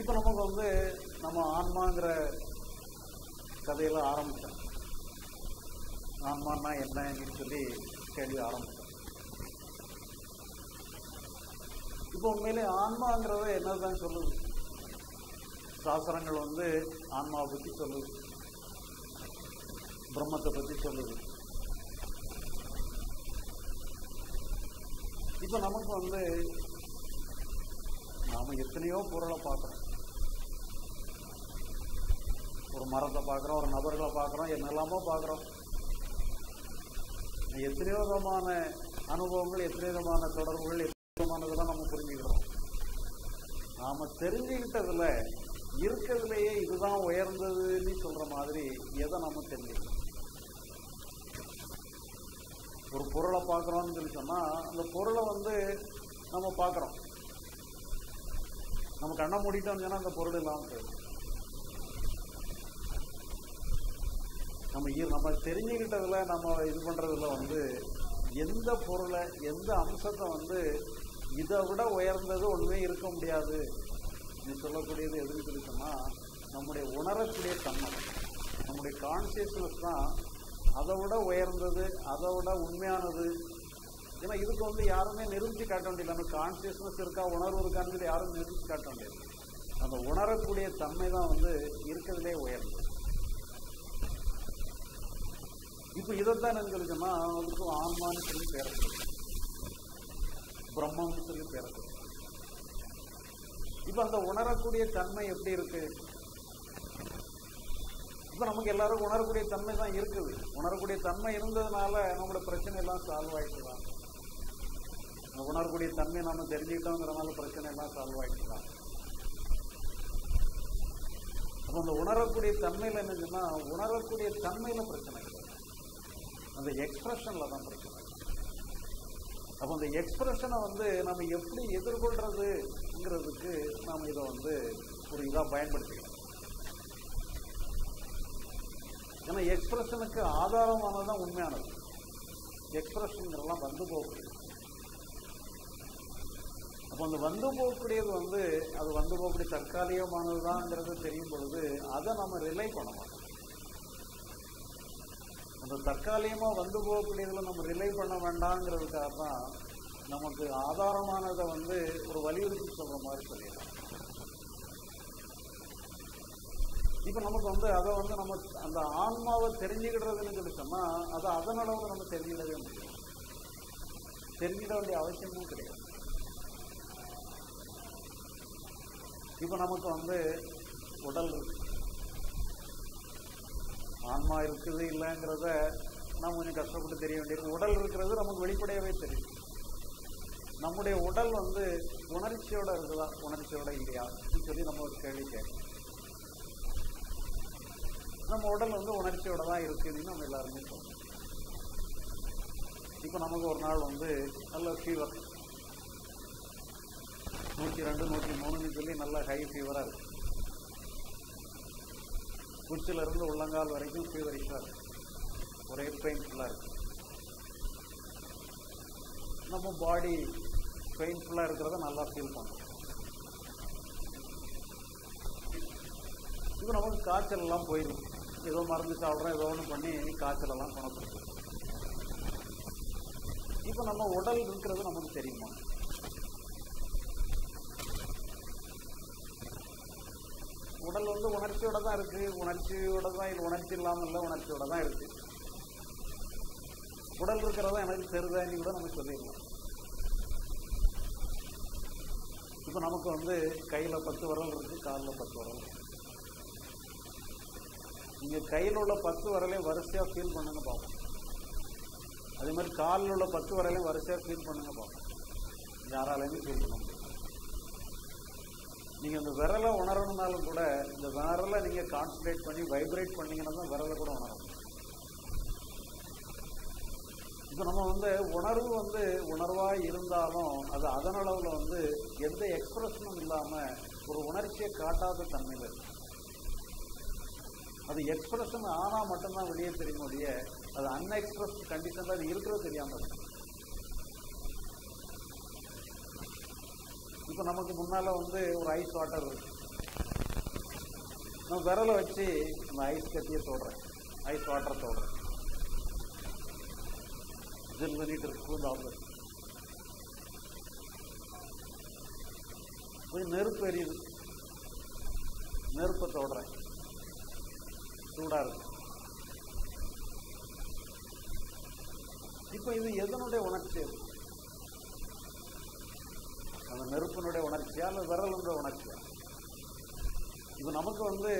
இப்போ நமக்கு வந்து நம்ம ஆன்மாங்கிற கதையில ஆரம்பிச்சோம். ஆன்மான்னா என்னன்னு சொல்லி கேள்வி ஆரம்பிச்சோம். இப்போ உண்மையிலே ஆன்மாங்கிறத என்னதான் சொல்லுது? சாஸ்திரங்கள் வந்து ஆன்மாவை பற்றி சொல்லுது. பிரம்மத்தை பற்றி சொல்லுது. இப்போ நமக்கு வந்து நாம் எத்தனையோ பொருளை பார்க்குறோம். ஒரு மரத்தை பார்க்குறோம் ஒரு நபர்களை பார்க்குறோம் என்னெல்லாமோ பார்க்குறோம். எத்தனையோ விதமான அனுபவங்கள் எத்தனை விதமான தொடர்புகள் எத்தனை விதமானதெல்லாம் நம்ம புரிஞ்சுக்கிறோம். நாம தெரிஞ்சுக்கிட்டதுல இருக்கிறதுலையே இதுதான் உயர்ந்ததுன்னு சொல்ற மாதிரி எதை நம்ம தெரிஞ்சுக்கணும் ஒரு பொருளை பார்க்குறோம்னு சொல்லி சொன்னால் அந்த பொருளை வந்து நம்ம பார்க்குறோம். நம்ம கண்ணை மூடிட்டோம்னு சொன்னால் அந்த பொருள் இல்லாமல் போயிடும். நம்ம இ- நம்ம தெரிஞ்சுக்கிட்டதில் நம்ம இது பண்ணுறதுல வந்து எந்த பொருளை எந்த அம்சத்தை வந்து இதை விட உயர்ந்தது ஒன்றுமே இருக்க முடியாது. நீ சொல்லக்கூடியது எதுன்னு சொல்லிட்டோம்னா நம்முடைய உணரக்கூடிய தன்மை. நம்முடைய கான்சியஸ்னஸ் தான் அதை விட உயர்ந்தது அதை விட உண்மையானது. ஏன்னா இதுக்கு வந்து யாருமே நிரூபித்து காட்ட வேண்டியது நம்ம கான்சியஸ்னஸ் இருக்கா உணர்வு இருக்கான்னு சொல்லி யாரும் நிரூபித்து காட்ட முடியாது அந்த உணரக்கூடிய தன்மை தான் வந்து இருக்கிறதுலே உயர்ந்தது. இப்போ இதைத்தான் என்ன சொல்லி அவங்களுக்கும் ஆன்மான்னு சொல்லி பேர் பிரம்மம்னு சொல்லி பேர் இப்போ அந்த உணரக்கூடிய தன்மை எப்படி இருக்கு? இப்போ நமக்கு எல்லாரும் உணரக்கூடிய தன்மை தான் இருக்குது. உணரக்கூடிய தன்மை இருந்ததுனால நம்மளோட பிரச்சனை எல்லாம் சால்வ் ஆயிட்டுதான் உணரக்கூடிய தன்மை நம்ம தெரிஞ்சுக்கிட்டோங்கிறனால பிரச்சனை எல்லாம் சால்வ் ஆயிட்டுதான். அப்போ அந்த உணரக்கூடிய தன்மையில் என்னதுன்னா உணரக்கூடிய தன்மையில பிரச்சனை இல்லை அந்த எக்ஸ்பிரஷனில் தான் பிரச்சனை அப்போ அந்த எக்ஸ்பிரஷனை வந்து நம்ம எப்படி எதிர்கொள்றதுங்கிறதுக்கு நாம் இதை வந்து ஒரு இதாக பயன்படுத்திக்கலாம் ஏன்னா எக்ஸ்பிரஷனுக்கு ஆதாரமானதான் உண்மையானது. எக்ஸ்பிரஷன்லாம் வந்து போகக்கூடியது அப்போ அந்த வந்து போகக்கூடியது வந்து அது வந்து போகக்கூடிய தற்காலிகமானதுதான்ங்கிறது தெரியும் பொழுது அதை நம்ம ரிலை பண்ண மாட்டோம். அந்த தற்காலிகமாக வந்து போகக்கூடியதில் நம்ம ரிலை பண்ண வேண்டாங்கிறதுக்காக தான் நமக்கு ஆதாரமானதை வந்து ஒரு வலியுறுத்தி சொல்ற மாதிரி சொல்லிடலாம் இப்போ நமக்கு வந்து அதை வந்து நம்ம அந்த ஆன்மாவை தெரிஞ்சுக்கிடுறதுன்னு சொல்லி அதை அதனளவு நம்ம தெரிஞ்சிடவே முடியும் தெரிஞ்சிட வேண்டிய அவசியமும் கிடையாது. இப்போ நமக்கு வந்து உடல் இருக்கு. ஆன்மா இருக்குது இல்லைங்கிறத நாம் கொஞ்சம் கஷ்டப்பட்டு தெரிய வேண்டியிருக்கு. உடல் இருக்கிறது நமக்கு வெளிப்படையவே தெரியும். நம்முடைய உடல் வந்து உணர்ச்சியோட இருக்குதா? உணர்ச்சியோட இல்லையா? அப்படின்னு சொல்லி நம்ம ஒரு கேள்வி கேட்கணும். நம்ம உடல் வந்து உணர்ச்சியோட தான் இருக்குன்னு நம்ம எல்லாருமே சொல்றோம். இப்போ நமக்கு ஒரு நாள் வந்து நல்ல ஃபீவர் நூற்றி ரெண்டு நூற்றி மூணுன்னு சொல்லி நல்ல ஹை ஃபீவராக இருக்கு. உச்சில உள்ளங்கால் வரைக்கும் ஃபீவரிஷா ஒரே பெயின்ஃபுல்லா இருக்கு. நம்ம பாடி பெயின்ஃபுல்லாக இருக்கிறத நல்லா ஃபீல் பண்ணுறோம் இப்போ நமக்கு காய்ச்சல் எல்லாம் போயிடும் ஏதோ மருந்து சாப்பிட்றோம் ஏதோ ஒன்று பண்ணி காய்ச்சல் எல்லாம் குணப்படுத்தும். இப்போ நம்ம உடல் இருக்கிறது நமக்கு தெரியுமா? உடல் வந்து உணர்ச்சியோட தான் இருக்கு. உணர்ச்சியோட தான் இல்லை உணர்ச்சி இல்லாமல் இல்லை உணர்ச்சியோட தான் இருக்கு. உடல் இருக்கிறதா எனக்கு தெரியுதான்னு கூட நம்ம சொல்லிடலாம். இப்போ நமக்கு வந்து கையில பத்து விரல் இருக்கு காலில் பத்து விரல் நீங்கள் கையில் உள்ள பத்து விரலையும் வரிசையா ஃபீல் பண்ணுங்க பார்ப்போம் அதே மாதிரி காலில் உள்ள பத்து விரலையும் வரிசையா ஃபீல் பண்ணுங்க பார்ப்போம் யாராலையுமே ஃபீல் பண்ண முடியும் நீங்கள் இந்த விரலை உணரணுனாலும் கூட இந்த விரலை நீங்கள் கான்சன்ட்ரேட் பண்ணி வைப்ரேட் பண்ணீங்கன்னா தான் விரலை கூட உணரும் இப்போ நம்ம வந்து உணர்வு வந்து உணர்வாக இருந்தாலும் அது அதன் அளவில் வந்து எந்த எக்ஸ்பிரஷனும் இல்லாமல் ஒரு உணர்ச்சியை காட்டாத தன்மையில் இருக்கு. அது எக்ஸ்பிரஷன் ஆனால் மட்டும்தான் வெளியே தெரியும் அது அன்எக்ஸ்பிரஸ் கண்டிஷனில் அது இருக்கிறது தெரியாமல் இருக்கும் இப்போ நமக்கு முன்னால வந்து ஒரு ஐஸ் வாட்டர் இருக்கு நான் விரலை வச்சு அந்த ஐஸ் கட்டியை தோடுறேன் ஐஸ் வாட்டரை தோடுறேன் ஜில் பண்ணிட்டு இருக்கு கூந்தாப்புல கொஞ்சம் நெருப்பு எரியுது நெருப்பை தோடுறேன் சூடா இருக்கு இப்போ இது எதனுடைய உணர்ச்சி அது அந்த நெருப்பினுடைய உணர்ச்சியா அல்லது விரலுடைய உணர்ச்சியா இப்போ நமக்கு வந்து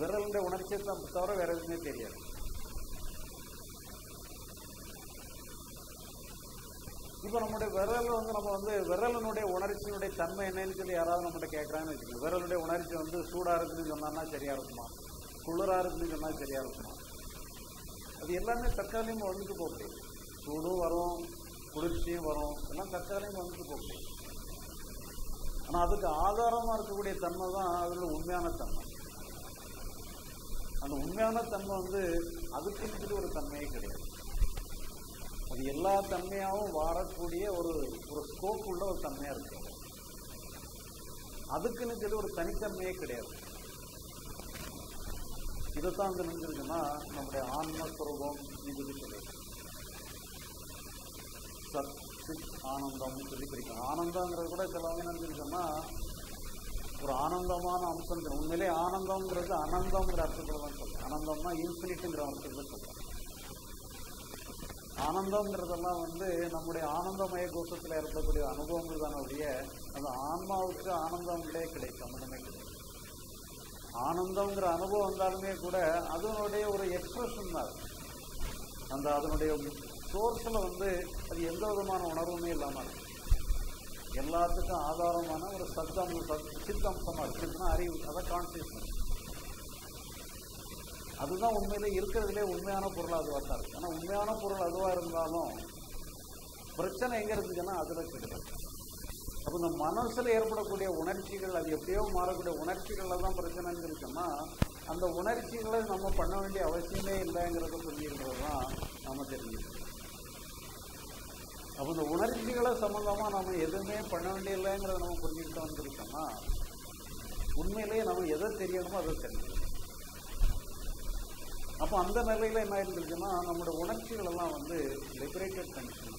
விரலுடைய உணர்ச்சியை தான் தவிர வேற எதுவுமே தெரியாது. இப்போ நம்முடைய விரல் வந்து நம்ம வந்து விரலினுடைய உணர்ச்சியினுடைய தன்மை என்னன்னு சொல்லி யாராவது நம்மகிட்ட கேட்குறாங்கன்னு வச்சுக்கோங்க. விரலுடைய உணர்ச்சி வந்து சூடாக இருக்குதுன்னு சொன்னான்னா சரியா இருக்குமா? குளிராக இருக்குதுன்னு சொன்னா சரியா இருக்குமா? அது எல்லாமே தற்காலிகமாக வந்துட்டு போக முடியும் சூடும் வரும் குளிர்ச்சியும் வரும் எல்லாம் தற்காலிகமாக வந்துட்டு போக முடியும் ஆனால் அதுக்கு ஆதாரமா இருக்கக்கூடிய தன்மை தான் அதில் உண்மையான தன்மை. அந்த உண்மையான தன்மை வந்து அதுக்குன்னு சொல்லி ஒரு தன்மையே கிடையாது. அது எல்லா தன்மையாகவும் வாழக்கூடிய ஒரு ஒரு ஸ்கோப் உள்ள ஒரு தன்மையா இருக்கு. அதுக்குன்னு சொல்லி ஒரு தனித்தன்மையே கிடையாது. இதைத்தான் வந்து நினைஞ்சிருக்குன்னா நம்முடைய ஆன்மஸ்வரூபம் சொல்லி சத் சித் ஆனந்தம்னு சொல்லி பிரிக்கணும். ஆனந்தங்கிறது கூட சிலவங்க நினைச்சிருக்கோம்னா ஒரு ஆனந்தமான அம்சம் உண்மையிலே ஆனந்தம்ங்கிறது அனந்தம்ங்கிற அர்த்தத்தில் தான் சொல்றேன் ஆனந்தம்னா இன்ஃபினிட்டுங்கிற அர்த்தத்தில் சொல்றேன் ஆனந்தம்ங்கிறதெல்லாம் வந்து நம்முடைய ஆனந்தமய கோஷத்தில் இருக்கக்கூடிய அனுபவங்கள் தானுடைய அந்த அது ஆன்மாவுக்கு ஆனந்தங்களே கிடைக்கும் சம்மந்தமே கிடைக்கும். ஆனந்தம்ங்கிற அனுபவம் வந்தாலுமே கூட அதனுடைய ஒரு எக்ஸ்பிரஷன் தான் அந்த அதனுடைய சோர்ஸில் வந்து அது எந்த விதமான உணர்வுமே இல்லாமல் இருக்கும் எல்லாத்துக்கும் ஆதாரமான ஒரு சத்தம் சித்தம்சமாக இருக்குதுன்னா அறிவு அதான் கான்சியஸ்னஸ் அதுதான் உண்மையிலே இருக்கிறதுலே உண்மையான பொருள் அதுவாக தான் இருக்குது ஆனால் உண்மையான பொருள் அதுவாக இருந்தாலும் பிரச்சனை எங்கே இருக்குதுன்னா அதில் கிடையாது அப்போ இந்த மனசில் ஏற்படக்கூடிய உணர்ச்சிகள் அது எப்படியோ மாறக்கூடிய உணர்ச்சிகளில் தான் பிரச்சனைன்னு இருக்குன்னா அந்த உணர்ச்சிகளை நம்ம பண்ண வேண்டிய அவசியமே இல்லைங்கிறத சொல்லியிருக்கிறது தான் நம்ம அப்போ இந்த உணர்ச்சிகளை சம்மந்தமாக நம்ம எதுவுமே பண்ண வேண்டிய இல்லைங்கிறத நம்ம புரிஞ்சுக்கிட்டோம்னு வந்துருக்கோம்னா உண்மையிலேயே நம்ம எதை தெரியணுமோ அதை தெரிஞ்சுக்கணும் அப்போ அந்த நிலையில் என்ன இருந்துருக்குன்னா நம்மளோட உணர்ச்சிகள் எல்லாம் வந்து லிபரேட்டட் கண்டிஷன்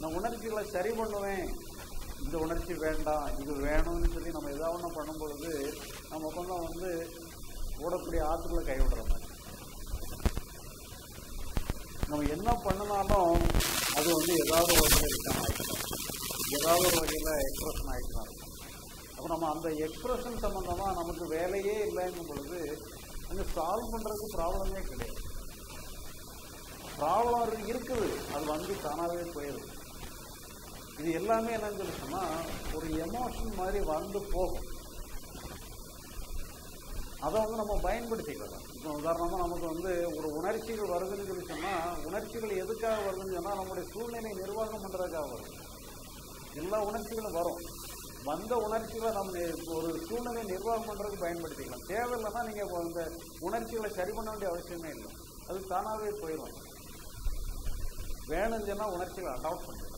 நான் உணர்ச்சிகளை சரி பண்ணுவேன். இந்த உணர்ச்சி வேண்டாம் இது வேணும்னு சொல்லி நம்ம ஏதாவது ஒன்று பண்ணும் பொழுது நம்ம கொஞ்சம் வந்து ஓடக்கூடிய ஆற்றுல கைவிடுற மாதிரி. நம்ம என்ன பண்ணினாலும் அது வந்து ஏதாவது ஒரு வகையில் ரிட்டர்ன் ஆகிக்கலாம் ஏதாவது ஒரு வகையில் எக்ஸ்பிரஷன் ஆகிக்கலாம் அப்போ நம்ம அந்த எக்ஸ்பிரஷன் சம்மந்தமாக நமக்கு வேலையே இல்லைங்கும் பொழுது அங்கே சால்வ் பண்ணுறதுக்கு ப்ராப்ளமே கிடையாது. ப்ராப்ளம் இருக்குது. அது வந்து தானாகவே போயிடுது இது எல்லாமே என்னன்னு சொல்லி சொன்னால் ஒரு எமோஷன் மாதிரி வந்து போகும். அதை வந்து நம்ம பயன்படுத்திக்கலாம். இப்போ உதாரணமாக நமக்கு வந்து ஒரு உணர்ச்சிகள் வருதுன்னு சொல்லி சொன்னால் உணர்ச்சிகள் எதுக்காக வருதுன்னு சொன்னால் நம்முடைய சூழ்நிலை நிர்வாகம் பண்ணுறதுக்காக வரும். எல்லா உணர்ச்சிகளும் வரும். வந்த உணர்ச்சிகளை நம்ம ஒரு சூழ்நிலை நிர்வாகம் பண்ணுறதுக்கு பயன்படுத்திக்கலாம். தேவையில்லைன்னா நீங்கள் இந்த உணர்ச்சிகளை சரி பண்ண வேண்டிய அவசியமே இல்லை. அது தானாகவே போயிடும் வேணும்னு சொன்னால் உணர்ச்சிகளை அடாப்ட் பண்ணுறது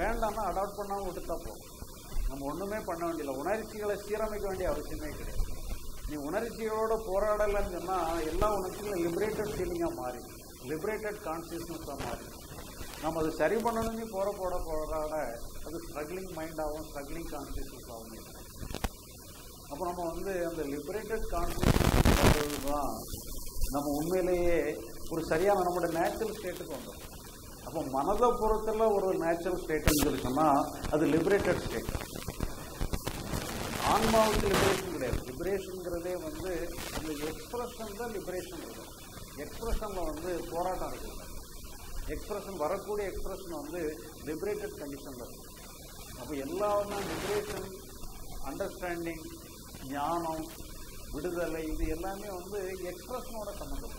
வேண்டாம்னா அடாப்ட் பண்ணாமல் விட்டுட்டா போகும் நம்ம ஒன்றுமே பண்ண வேண்டியதில்லை. உணர்ச்சிகளை சீரமைக்க வேண்டிய அவசியமே கிடையாது. நீ உணர்ச்சியோட போராடலைன்னு சொன்னால் எல்லா உணர்ச்சியும் லிபரேட்டட் ஃபீலிங்காக மாறி லிபரேட்டட் கான்சியஸ்னஸாக மாறி. நம்ம அதை சரி பண்ணணும்னு போற போட போராட அது ஸ்ட்ரகிளிங் மைண்டாகவும் ஸ்ட்ரகிளிங் கான்சியஸ்னஸ் ஆகும் அப்போ நம்ம வந்து அந்த லிபரேட்டட் கான்சியஸ்னஸ் தான் நம்ம உண்மையிலேயே ஒரு சரியான நம்மளோட நேச்சுரல் ஸ்டேட்டுக்கு வந்துடும் அப்போ மனதை பொறுத்தல ஒரு நேச்சுரல் ஸ்டேட்டுன்னு சொல்லி சொன்னால் அது லிபரேட்டட் ஸ்டேட் ஆன்மாவுக்கு லிபரேஷன் கிடையாது. லிபரேஷனுங்கிறதே வந்து அந்த எக்ஸ்பிரஷன் தான் லிபரேஷன் இருக்கும் எக்ஸ்பிரஷனில் வந்து போராட்டம் இருக்குது எக்ஸ்பிரஷன் வரக்கூடிய எக்ஸ்பிரஷன் வந்து லிபரேட்டட் கண்டிஷனில் இருக்கும். அப்போ எல்லாமே லிபரேஷன் அண்டர்ஸ்டாண்டிங் ஞானம் விடுதலை இது எல்லாமே வந்து எக்ஸ்பிரஷனோட சம்மந்தம்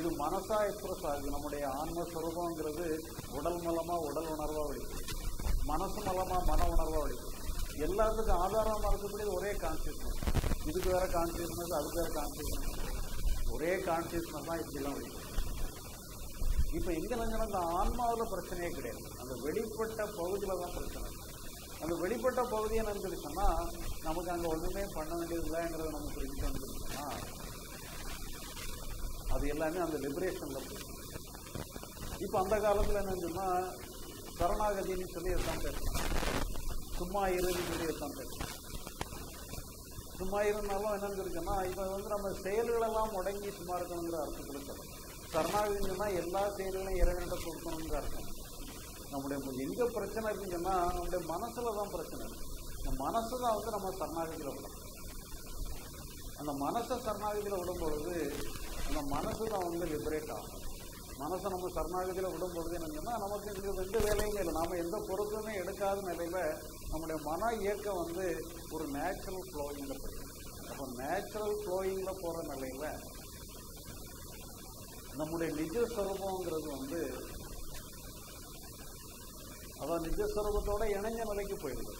இது மனசா எக்ஸ்பிரஸ் ஆகுது. நம்முடைய ஆன்மஸ்வரூபங்கிறது உடல் மலமாக உடல் உணர்வாக வலிக்கும் மனசு மலமாக மன உணர்வாக வலிக்கும் எல்லாத்துக்கும் ஆதாரமாக இருக்கக்கூடிய ஒரே கான்சியஸ்னஸ் இதுக்கு வேற கான்சியஸ்னஸ் அதுக்கு வேற கான்சியஸ்னஸ் ஒரே கான்சியஸ்னஸ் தான் இப்படிலாம் வலிக்கும் இப்போ எங்க நினைஞ்சா அந்த ஆன்மாவில் பிரச்சனையே கிடையாது. அந்த வெளிப்பட்ட பகுதியில் தான் பிரச்சனை. அந்த வெளிப்பட்ட பகுதியை நினைச்சிருச்சோம்னா நமக்கு அங்கே ஒன்றுமே பண்ண வேண்டியது இல்லைங்கிறத நம்ம புரிஞ்சுட்டு வந்துருச்சோம்னா அது எல்லாமே அந்த லிபரேஷனில் போயிடும் இப்போ அந்த காலத்தில் என்ன சொன்னா சரணாகதின்னு சொல்லி எல்லாம் பேசலாம் சும்மா இருன்னு தந்தை சும்மா இருந்தாலும் என்னன்னு இருக்குன்னா இப்போ வந்து நம்ம செயல்களெல்லாம் முடங்கி சும்மா இருக்கணுங்கிற அர்த்தத்தில் சொல்லலாம் சரணாகதினா எல்லா செயல்களையும் இறைவனிடம் கொடுக்கணுங்கிற அர்த்தம். நம்முடைய எங்கே பிரச்சனை இருக்குங்கன்னா நம்முடைய மனசில் தான் பிரச்சனை இருக்கு. இந்த மனசு தான் வந்து நம்ம சரணாகதியில் விடணும் அந்த மனசை சரணாகதியில் விடும்பொழுது அந்த மனசு தான் வந்து லிபரேட் ஆகும். மனசை நம்ம சரணாகதியில் விடும் பொழுது என்னங்கன்னா நமக்கு இங்கே எந்த வேலையுமே இல்லை. நாம் எந்த பொறுப்புமே எடுக்காத நிலையில் நம்முடைய மன இயக்கம் வந்து ஒரு நேச்சுரல் ஃப்ளோயிங்கில் போயிடும் அப்போ நேச்சுரல் ஃப்ளோயிங்கில் போகிற நிலையில் நம்முடைய நிஜஸ்வரூபங்கிறது வந்து அதான் நிஜஸ்வரூபத்தோட இணைஞ்ச நிலைக்கு போயிடுது.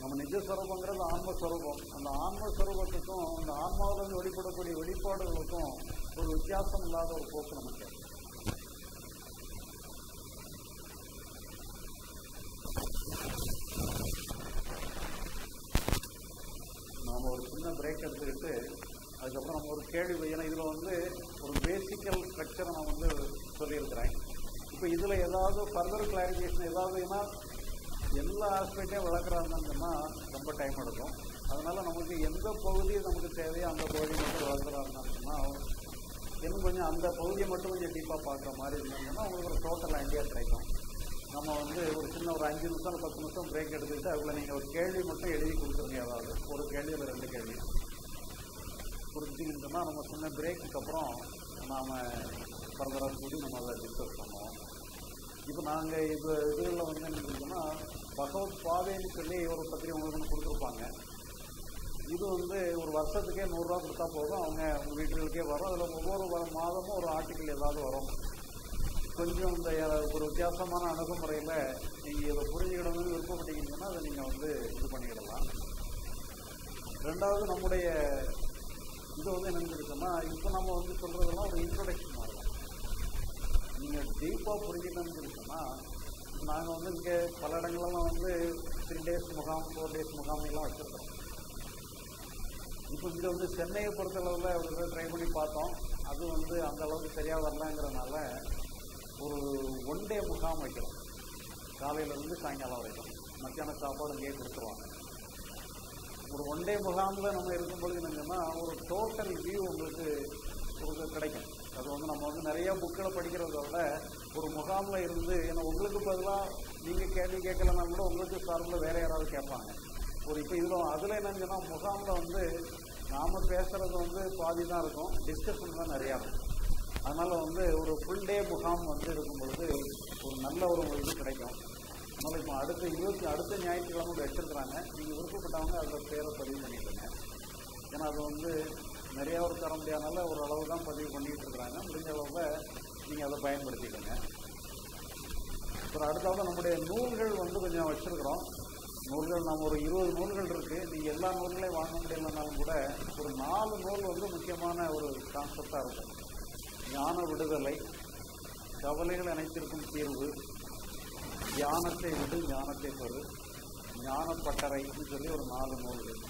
நம்ம நிஜஸ்வரூபங்கிறது ஆன்மஸ்வரூபம். அந்த ஆன்மஸ்வரூபத்துக்கும் அந்த ஆன்மாவிலிருந்து வெளிப்படக்கூடிய வெளிப்பாடுகளுக்கும் ஒரு வித்தியாசம் இல்லாத ஒரு போக்கு நமக்கு நாம் ஒரு சின்ன பிரேக் எடுத்துக்கிட்டு அதுக்கப்புறம் நம்ம ஒரு கேள்வி ஏன்னா இதில் வந்து ஒரு பேசிக்கல் ஸ்ட்ரக்சரை நான் வந்து சொல்லியிருக்கிறேன். இப்போ இதில் ஏதாவது ஃபர்தர் கிளாரிஃபிகேஷன் ஏதாவது ஏன்னா எல்லா ஆஸ்பெக்டையும் விளக்குறாங்கன்னா ரொம்ப டைம் எடுக்கும். அதனால் நமக்கு எந்த பகுதி நமக்கு தேவையோ அந்த பகுதியை மட்டும் விளக்குறாங்கன்னா இன்னும் கொஞ்சம் அந்த பகுதியை மட்டும் கொஞ்சம் டீப்பாக பார்க்குற மாதிரி இருந்தாங்கன்னா உங்களுக்கு ஒரு டோட்டல் ஐடியா கிடைக்கும். நம்ம வந்து ஒரு சின்ன ஒரு அஞ்சு நிமிஷம் பத்து நிமிஷம் பிரேக் எடுத்துக்கிட்டு அதில் நீங்கள் ஒரு கேள்வி மட்டும் எழுதி கொடுத்துருங்க ஏதாவது ஒரு கேள்வி இல்லை ரெண்டு கேள்வி. புரிஞ்சுக்கிட்டோம்னா நம்ம சின்ன பிரேக்குக்கு அப்புறம் நாம் ஃபர்தராக கூடி நம்ம அதை டிஸ்கஸ் பண்ணுவோம். இப்போ நாங்கள் இது இதில் வந்து என்ன இருக்குன்னா பகவத் பாதைன்னு சொல்லி ஒரு பத்திரிகை உங்களுக்கு ஒன்று கொடுத்துருப்பாங்க. இது வந்து ஒரு வருஷத்துக்கே நூறுரூவா கொடுத்தா போதும். அவங்க உங்கள் வீட்டுகளுக்கே வரும். அதில் ஒவ்வொரு மாதமும் ஒரு ஆர்டிக்கல் ஏதாவது வரும். கொஞ்சம் இந்த ஒரு வித்தியாசமான அணுகுமுறையில் நீங்கள் இதை புரிஞ்சுக்கிடணும்னு விருப்பப்பட்டீங்கன்னா அதை நீங்கள் வந்து இது பண்ணிக்கிடலாம் ரெண்டாவது நம்முடைய இது வந்து என்னன்னு இருக்குன்னா இப்போ நம்ம வந்து சொல்கிறதெல்லாம் ஒரு இன்ட்ரொடக்ஷன் மாதிரி. நீங்கள் டீப்பாக புரிஞ்சுக்கணும்னு இருக்குன்னா நாங்கள் வந்து இங்கே பல இடங்கள்லாம் வந்து த்ரீ டேஸ் முகாம் ஃபோர் டேஸ் முகாம் எல்லாம் வச்சுருக்கோம். இப்போ இங்கே வந்து சென்னையை பொறுத்தளவில் ஒரு ட்ரை பண்ணி பார்த்தோம். அது வந்து அந்த அளவுக்கு சரியாக வரலங்கிறனால ஒரு ஒன் டே முகாம் வைக்கிறோம். காலையிலேருந்து சாயங்காலம் வரைக்கும். மத்தியான சாப்பாடு இங்கேயே கொடுத்துருவாங்க. ஒரு ஒன் டே முகாமில் நம்ம இருக்கும்பொழுது என்னங்கன்னா ஒரு டோட்டல் வியூ உங்களுக்கு உங்களுக்கு கிடைக்கும். அது வந்து நம்ம வந்து நிறைய புக்கில் படிக்கிறத விட ஒரு முகாமில் இருந்து ஏன்னா உங்களுக்கு பதிலாக நீங்கள் கேள்வி கேட்கலன்னா கூட உங்களுக்கு சார்பில் வேறு யாராவது கேட்பாங்க. ஒரு இப்போ இதில் அதில் என்னங்கன்னா முகாமில் வந்து நாம் பேசுகிறது வந்து பாதி தான் இருக்கும் டிஸ்கஷன் தான் நிறையா இருக்கும். அதனால் வந்து ஒரு ஃபுல் டே முகாம் வந்து இருக்கும் பொழுது ஒரு நல்ல ஒரு இது கிடைக்கும். அதனால் இப்போ அடுத்த இருபத்தி அடுத்த ஞாயிற்றுக்கிழமை வச்சுருக்குறாங்க நீங்கள் விருப்பப்பட்டவங்க அதில் பேரை பதிவு பண்ணிக்கோங்க. ஏன்னா அது வந்து நிறையா ஒரு தர முடியாதனால ஒரு அளவு தான் பதிவு பண்ணிகிட்டு இருக்கிறாங்க. முடிஞ்ச அளவில் நீங்கள் அதை பயன்படுத்திக்கோங்க. அப்புறம் அடுத்தாவது நம்முடைய நூல்கள் வந்து கொஞ்சம் வச்சுருக்குறோம். நூல்கள் நம்ம ஒரு இருபது நூல்கள் இருக்குது நீங்கள் எல்லா நூல்களையும் வாங்க முடியலனாலும் கூட ஒரு நாலு நூல் வந்து முக்கியமான ஒரு கான்செப்டாக இருக்கும். ஞான விடுதலை கவலைகள் அனைத்திற்கும் தீர்வு தியானத்தை விடு ஞானத்தை பெறு ஞானப்பட்டறைன்னு சொல்லி ஒரு நாலு நூல்கள்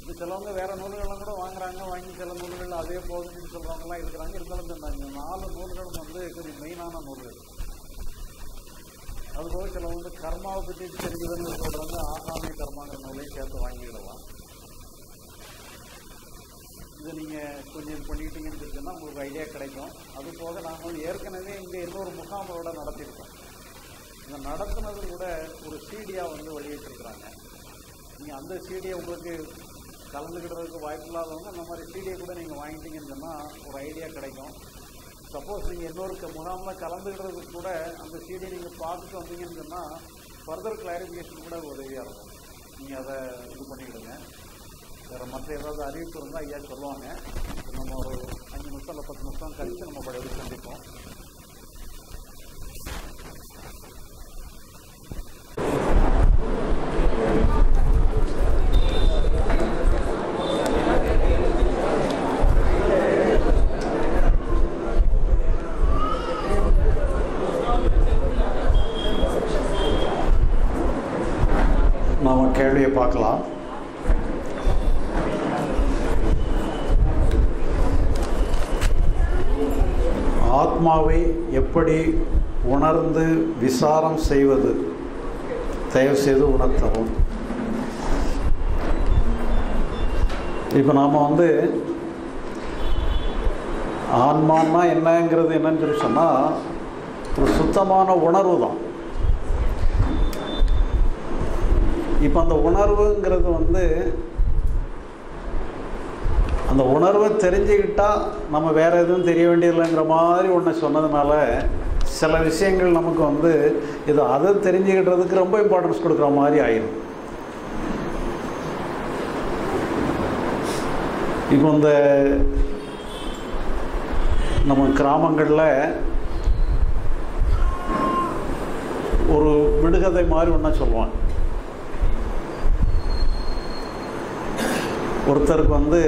இது சிலவங்க வேற நூல்கள்லாம் கூட வாங்குறாங்க வாங்கி சில நூல்கள் அதே போகுதுன்னு சொல்றவங்கலாம் இருக்கிறாங்க. இருந்தாலும் இந்த இந்த நாலு நூல்களும் வந்து கொஞ்சம் மெயினான நூல்கள் அதுபோக சில வந்து கர்மாவை பற்றி தெரிஞ்சதுன்னு சொல்றவங்க ஆகாமி கர்மாங்கிற நூலையும் சேர்த்து வாங்கிடலாம் இது நீங்கள் கொஞ்சம் பண்ணிட்டீங்கன்னு இருக்குன்னா உங்களுக்கு ஐடியா கிடைக்கும். அது போக நாங்கள் ஏற்கனவே இங்கே இன்னொரு முகாமோட நடத்தியிருக்கோம். இந்த நடத்துனது கூட ஒரு சீடியாக வந்து வெளியிட்டிருக்கிறாங்க. நீங்கள் அந்த சீடியை உங்களுக்கு கலந்துக்கிடுறதுக்கு வாய்ப்பு இல்லாதவங்க அந்த மாதிரி சீடியை கூட நீங்கள் வாங்கிட்டீங்கன்னு சொன்னால் ஒரு ஐடியா கிடைக்கும். சப்போஸ் நீங்கள் இன்னொரு முகாமில் கலந்துக்கிடுறதுக்கு கூட அந்த சீடியை நீங்கள் பார்த்துட்டு வந்தீங்கன்னு சொன்னால் ஃபர்தர் கிளாரிஃபிகேஷன் கூட உதவியாக இருக்கும். நீங்கள் அதை இது பண்ணிக்கிடுங்க. வேறு மற்ற ஏதாவது அறிவிப்பு இருந்தால் ஐயா சொல்லுவாங்க. நம்ம ஒரு அஞ்சு நிமிஷம் இல்லை பத்து நிமிஷம் கழித்து நம்ம பழைய சந்திப்போம். எப்படி உணர்ந்து விசாரம் செய்வது? தயவுசெய்து உணர்த்தவும். இப்போ நாம் வந்து ஆன்மான்னா என்னங்கிறது என்னன்னு சொல்லி சொன்னால் ஒரு சுத்தமான உணர்வு தான் இப்போ அந்த உணர்வுங்கிறது வந்து அந்த உணர்வை தெரிஞ்சுக்கிட்டா நம்ம வேற எதுவும் தெரிய வேண்டியதில்லைங்கிற மாதிரி ஒன்று சொன்னதுனால சில விஷயங்கள் நமக்கு வந்து இது அதை தெரிஞ்சுக்கிட்டதுக்கு ரொம்ப இம்பார்ட்டன்ஸ் கொடுக்குற மாதிரி ஆயிடும் இப்போ இந்த நம்ம கிராமங்களில் ஒரு விடுகதை மாதிரி ஒன்றா சொல்லுவாங்க. ஒருத்தருக்கு வந்து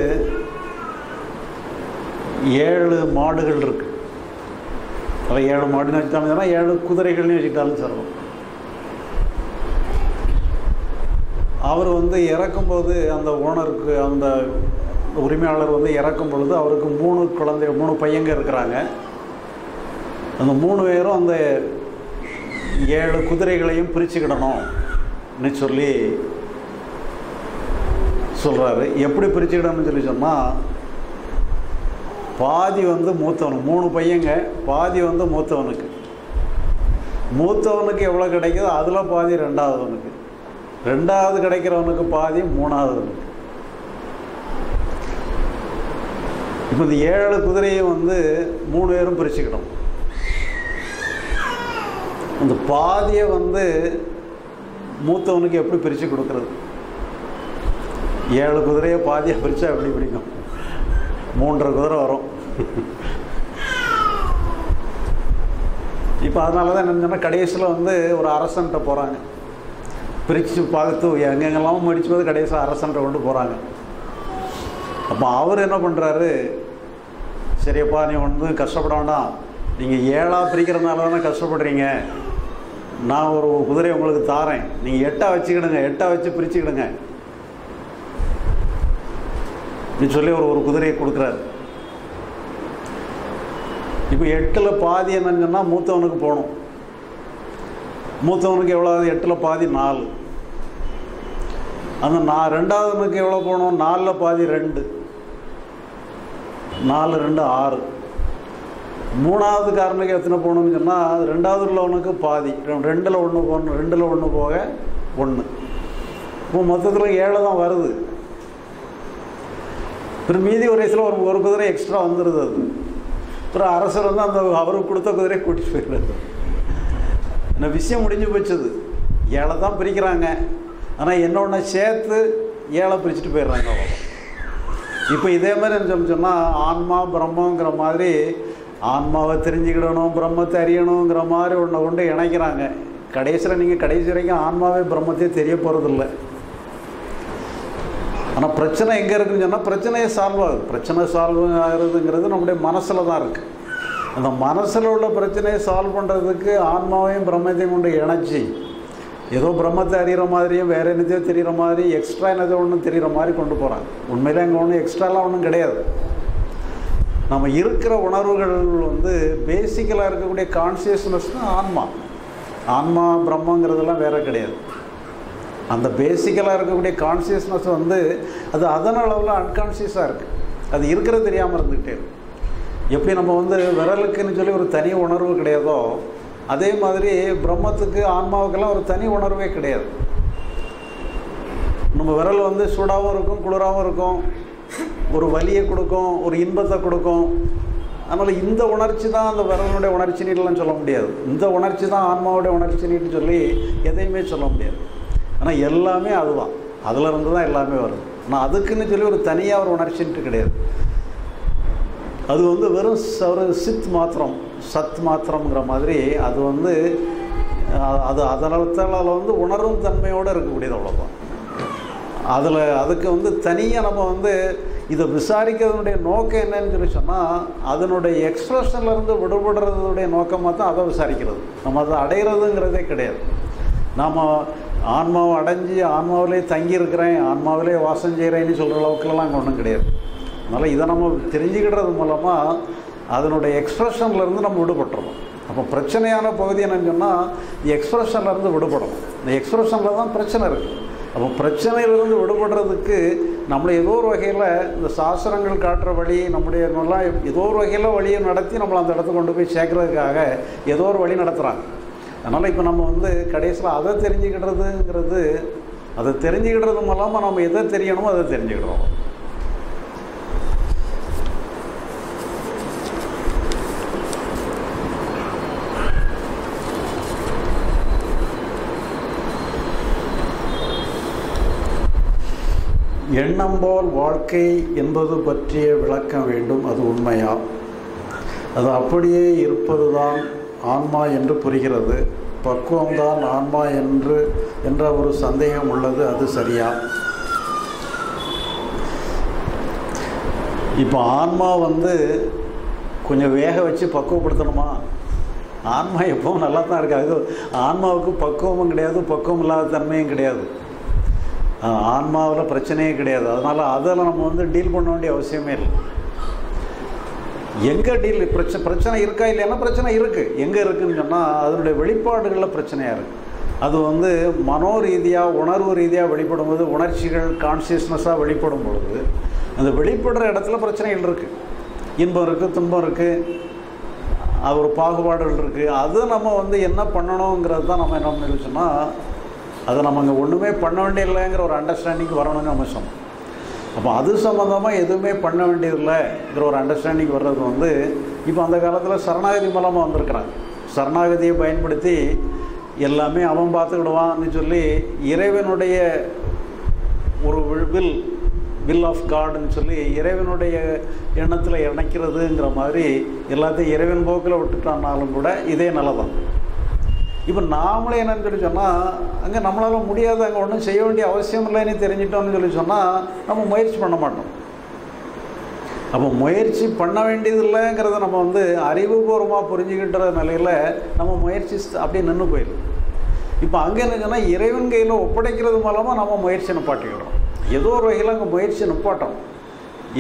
ஏழு மாடுகள் இருக்கு. அதில் ஏழு மாடுன்னு வச்சுட்டாலும் ஏழு குதிரைகள்னு வச்சுக்கிட்டாலும் சொல்லலாம் அவர் வந்து இறக்கும்போது அந்த ஓனருக்கு அந்த உரிமையாளர் வந்து இறக்கும் பொழுது அவருக்கு மூணு குழந்தை மூணு பையங்க இருக்கிறாங்க. அந்த மூணு பேரும் அந்த ஏழு குதிரைகளையும் பிரிச்சுக்கிடணும்னு சொல்லி சொல்கிறாரு எப்படி பிரிச்சுக்கிடணும்னு சொல்லி சொன்னால் பாதி வந்து மூத்தவனுக்கு மூணு பையங்க பாதி வந்து மூத்தவனுக்கு. மூத்தவனுக்கு எவ்வளோ கிடைக்குதோ அதில் பாதி ரெண்டாவதுவனுக்கு. ரெண்டாவது கிடைக்கிறவனுக்கு பாதி மூணாவதுவனுக்கு. இப்போ இந்த ஏழு குதிரையும் வந்து மூணு பேரும் பிரிச்சுக்கணும். அந்த பாதியை வந்து மூத்தவனுக்கு எப்படி பிரித்து கொடுக்கறது? ஏழு குதிரையை பாதியை பிரித்தா எப்படி பிடிக்கும்? மூன்றரை குதிரை வரும். இப்போ அதனால தான் என்ன கடைசியில் வந்து ஒரு அரசன்ட்ட போகிறாங்க பிரித்து பார்த்து எங்கெங்கெல்லாம் முடிச்சு போது கடைசியில் அரசன்ட்ட கொண்டு போகிறாங்க அப்போ அவர் என்ன பண்ணுறாரு சரியப்பா நீ வந்து கஷ்டப்பட வேண்டாம். நீங்கள் ஏழாக பிரிக்கிறதுனால தானே கஷ்டப்படுறீங்க. நான் ஒரு குதிரையை உங்களுக்கு தாரேன். நீங்கள் எட்டாக வச்சுக்கிடுங்க எட்டாக வச்சு பிரிச்சுக்கிடுங்க. அப்படின்னு சொல்லி ஒரு ஒரு குதிரையை கொடுக்குறாரு. இப்போ எட்டில் பாதி என்னன்னு சொன்னால் மூத்தவனுக்கு போகணும். மூத்தவனுக்கு எவ்வளோ எட்டில் பாதி நாலு. அந்த நான் ரெண்டாவதுனுக்கு எவ்வளோ போகணும்? நாலில் பாதி ரெண்டு. நாலு ரெண்டு ஆறு. மூணாவது காரனுக்கு எத்தனை போகணும்னு சொன்னால் ரெண்டாவது உள்ளவனுக்கு பாதி. ரெண்டில் ஒன்று போகணும். ரெண்டில் ஒன்று போக ஒன்று இப்போ மொத்தத்தில் ஏழு தான் வருது. அப்புறம் மீதி ஒரு வயசில் ஒரு ஒரு குதிரை எக்ஸ்ட்ரா வந்துடுது அது. அப்புறம் அரசர் வந்து அந்த அவருக்கு கொடுத்த குதிரையை கூட்டிட்டு போயிடுறாரு. இந்த விஷயம் முடிஞ்சு போச்சுது. ஏழை தான் பிரிக்கிறாங்க. ஆனால் என்னொன்று சேர்த்து ஏழை பிரிச்சுட்டு போயிடுறாங்க இப்போ இதே மாதிரி என்ன சொன்னால் ஆன்மா பிரம்மங்கிற மாதிரி ஆன்மாவை தெரிஞ்சுக்கிடணும் பிரம்மத்தை அறியணுங்கிற மாதிரி ஒன்றை கொண்டு இணைக்கிறாங்க. கடைசியில் நீங்கள் கடைசி வரைக்கும் ஆன்மாவே பிரம்மத்தையே தெரிய போகிறதில்ல ஆனால் பிரச்சனை எங்கே இருக்குன்னு சொன்னால் பிரச்சனையை சால்வ் ஆகுது பிரச்சனை சால்வ் ஆகிறதுங்கிறது நம்முடைய மனசில் தான் இருக்குது அந்த மனசில் உள்ள பிரச்சனையை சால்வ் பண்ணுறதுக்கு ஆன்மாவையும் பிரம்மத்தையும் கொண்டு இணைச்சி ஏதோ பிரம்மத்தை அறிகிற மாதிரியும் வேறு என்னத்தையோ தெரிகிற மாதிரி எக்ஸ்ட்ரா என்னதோ ஒன்றும் தெரிகிற மாதிரி கொண்டு போகிறாங்க உண்மையிலே அங்கே ஒன்றும் எக்ஸ்ட்ராலாம் ஒன்றும் கிடையாது. நம்ம இருக்கிற உணர்வுகள் வந்து பேசிக்கலாக இருக்கக்கூடிய கான்சியஸ்னஸ் தான் ஆன்மா. ஆன்மா பிரம்மங்கிறதெல்லாம் வேறு கிடையாது. அந்த பேசிக்கலாக இருக்கக்கூடிய கான்சியஸ்னஸ் வந்து அது அதன் அளவில் அன்கான்சியஸாக இருக்குது அது இருக்கிறது தெரியாமல் இருந்துக்கிட்டே இருக்கு. எப்படி நம்ம வந்து விரலுக்குன்னு சொல்லி ஒரு தனி உணர்வு கிடையாதோ அதே மாதிரி பிரம்மத்துக்கு ஆன்மாவுக்கெல்லாம் ஒரு தனி உணர்வே கிடையாது. நம்ம விரல் வந்து சூடாகவும் இருக்கும் குளிராகவும் இருக்கும். ஒரு வலியை கொடுக்கும் ஒரு இன்பத்தை கொடுக்கும். அதனால் இந்த உணர்ச்சி தான் அந்த விரலுடைய உணர்ச்சி நீட்டெல்லாம் சொல்ல முடியாது. இந்த உணர்ச்சி தான் ஆன்மாவுடைய உணர்ச்சி நீட்டு சொல்லி எதையுமே சொல்ல முடியாது. ஆனால் எல்லாமே அதுதான். அதில் இருந்து தான் எல்லாமே வருது. ஆனால் அதுக்குன்னு சொல்லி ஒரு தனியாக ஒரு உணர்ச்சின்ட்டு கிடையாது. அது வந்து வெறும் ச- ஒரு சித் மாத்திரம் சத் மாத்திரம்ங்கிற மாதிரி அது வந்து அது அது அதனால் வந்து உணரும் தன்மையோடு இருக்கக்கூடியது அவ்வளோதான் அதில் அதுக்கு வந்து தனியாக நம்ம வந்து இதை விசாரிக்கிறதுனுடைய நோக்கம் என்னன்னு சொல்லி சொன்னால் அதனுடைய எக்ஸ்பிரஷன்லேருந்து விடுபடுறதுடைய நோக்கமாக தான் அதை விசாரிக்கிறது. நம்ம அதை அடைகிறதுங்கிறதே கிடையாது. நாம் ஆன்மாவை அடைஞ்சு ஆன்மாவிலே தங்கியிருக்கிறேன் ஆன்மாவிலே வாசம் செய்கிறேன்னு சொல்கிற அளவுக்குலாம் அங்கே ஒன்றும் கிடையாது. அதனால் இதை நம்ம தெரிஞ்சுக்கிடுறது மூலமாக அதனுடைய எக்ஸ்ப்ரெஷன்லேருந்து நம்ம விடுபட்டுறோம். அப்போ பிரச்சனையான பகுதி என்னன்னு சொன்னால் எக்ஸ்ப்ரெஷன்லேருந்து விடுபடணும். இந்த எக்ஸ்ப்ரெஷனில் தான் பிரச்சனை இருக்குது அப்போ பிரச்சனையிலிருந்து விடுபடுறதுக்கு நம்மளை ஏதோ ஒரு வகையில் இந்த சாஸ்திரங்கள் காட்டுற வழி நம்முடைய ஏதோ ஒரு வகையில் வழியை நடத்தி நம்மளை அந்த இடத்துக்கு கொண்டு போய் சேர்க்கறதுக்காக ஏதோ ஒரு வழி நடத்துகிறாங்க அதனால் இப்போ நம்ம வந்து கடைசியில் அதை தெரிஞ்சுக்கிடுறதுங்கிறது அதை தெரிஞ்சுக்கிடுறது மூலமாக நம்ம எதை தெரியணுமோ அதை தெரிஞ்சுக்கிடுறோம். எண்ணம் போல் வாழ்க்கை என்பது பற்றிய விளக்கம் வேண்டும் அது உண்மையா? அது அப்படியே இருப்பதுதான் ஆன்மா என்று புரிகிறது. பக்குவம்தான் ஆன்மா என்று என்ற ஒரு சந்தேகம் உள்ளது அது சரியா? இப்போ ஆன்மா வந்து கொஞ்சம் வேக வச்சு பக்குவப்படுத்தணுமா? ஆன்மா எப்பவும் நல்லா தான் இருக்காது ஆன்மாவுக்கு பக்குவமும் கிடையாது பக்குவம் இல்லாத தன்மையும் கிடையாது. ஆன்மாவில் பிரச்சனையே கிடையாது. அதனால் அதில் நம்ம வந்து டீல் பண்ண வேண்டிய அவசியமே இல்லை. எங்கே டீல் பிரச்சனை பிரச்சனை இருக்கா இல்லைன்னா பிரச்சனை இருக்குது எங்கே இருக்குதுன்னு சொன்னால் அதனுடைய வெளிப்பாடுகளில் பிரச்சனையாக இருக்குது அது வந்து மனோ ரீதியாக உணர்வு ரீதியாக வெளிப்படும்போது உணர்ச்சிகள் கான்சியஸ்னஸாக வெளிப்படும் பொழுது அந்த வெளிப்படுற இடத்துல பிரச்சனைகள் இருக்குது இன்பம் இருக்குது துன்பம் இருக்குது அது ஒரு பாகுபாடுகள் இருக்குது அது நம்ம வந்து என்ன பண்ணணுங்கிறது தான் நம்ம என்ன பண்ணிருச்சோம்னா அதை நம்ம அங்கே ஒன்றுமே பண்ண வேண்டியதில்லைங்கிற ஒரு அண்டர்ஸ்டாண்டிங் வரணும்னு நம்ம சொன்னோம். அப்போ அது சம்மந்தமாக எதுவுமே பண்ண வேண்டியதில்லைங்கிற ஒரு அண்டர்ஸ்டாண்டிங் வர்றது வந்து இப்போ அந்த காலத்தில் சரணாகதி மூலமாக வந்திருக்கிறாங்க. சரணாகதியை பயன்படுத்தி எல்லாமே அவன் பார்த்துக்கிடுவான்னு சொல்லி இறைவனுடைய ஒரு வில் வில் ஆஃப் காடுன்னு சொல்லி இறைவனுடைய எண்ணத்தில் இணைக்கிறதுங்கிற மாதிரி எல்லாத்தையும் இறைவன் போக்கில் விட்டுட்டான்னாலும் கூட இதே நல்லதான். இப்போ நாமளே என்னன்னு சொல்லி சொன்னால் அங்கே நம்மளால் முடியாது அங்கே ஒன்றும் செய்ய வேண்டிய அவசியம் இல்லைன்னு தெரிஞ்சிட்டோம்னு சொல்லி சொன்னால் நம்ம முயற்சி பண்ண மாட்டோம். அப்போ முயற்சி பண்ண வேண்டியது இல்லைங்கிறத நம்ம வந்து அறிவுபூர்வமாக புரிஞ்சுக்கின்ற நிலையில் நம்ம முயற்சி அப்படியே நின்று போயிடும் இப்போ அங்கே என்ன சொன்னால் இறைவன் கையில் ஒப்படைக்கிறது மூலமாக நம்ம முயற்சி நிப்பாட்டிக்கிறோம் ஏதோ ஒரு வகையில் அங்கே முயற்சி நிப்பாட்டோம்.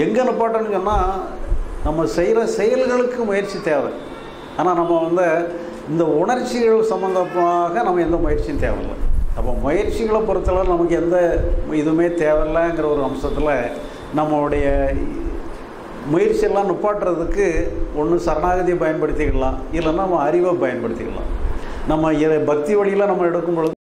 எங்கே நிப்பாட்டோம்னு சொன்னால் நம்ம செய்கிற செயல்களுக்கு முயற்சி தேவை. ஆனால் நம்ம வந்து இந்த உணர்ச்சிகள் சம்மந்தமாக நம்ம எந்த முயற்சியும் தேவையில்லை. அப்போ முயற்சிகளை பொறுத்தளவு நமக்கு எந்த இதுவுமே தேவையில்லைங்கிற ஒரு அம்சத்தில் நம்மளுடைய முயற்சியெல்லாம் நுப்பாட்டுறதுக்கு ஒன்று சரணாகதியை பயன்படுத்திக்கலாம் இல்லைன்னா நம்ம அறிவை பயன்படுத்திக்கலாம். நம்ம பக்தி வழியில் நம்ம எடுக்கும் பொழுது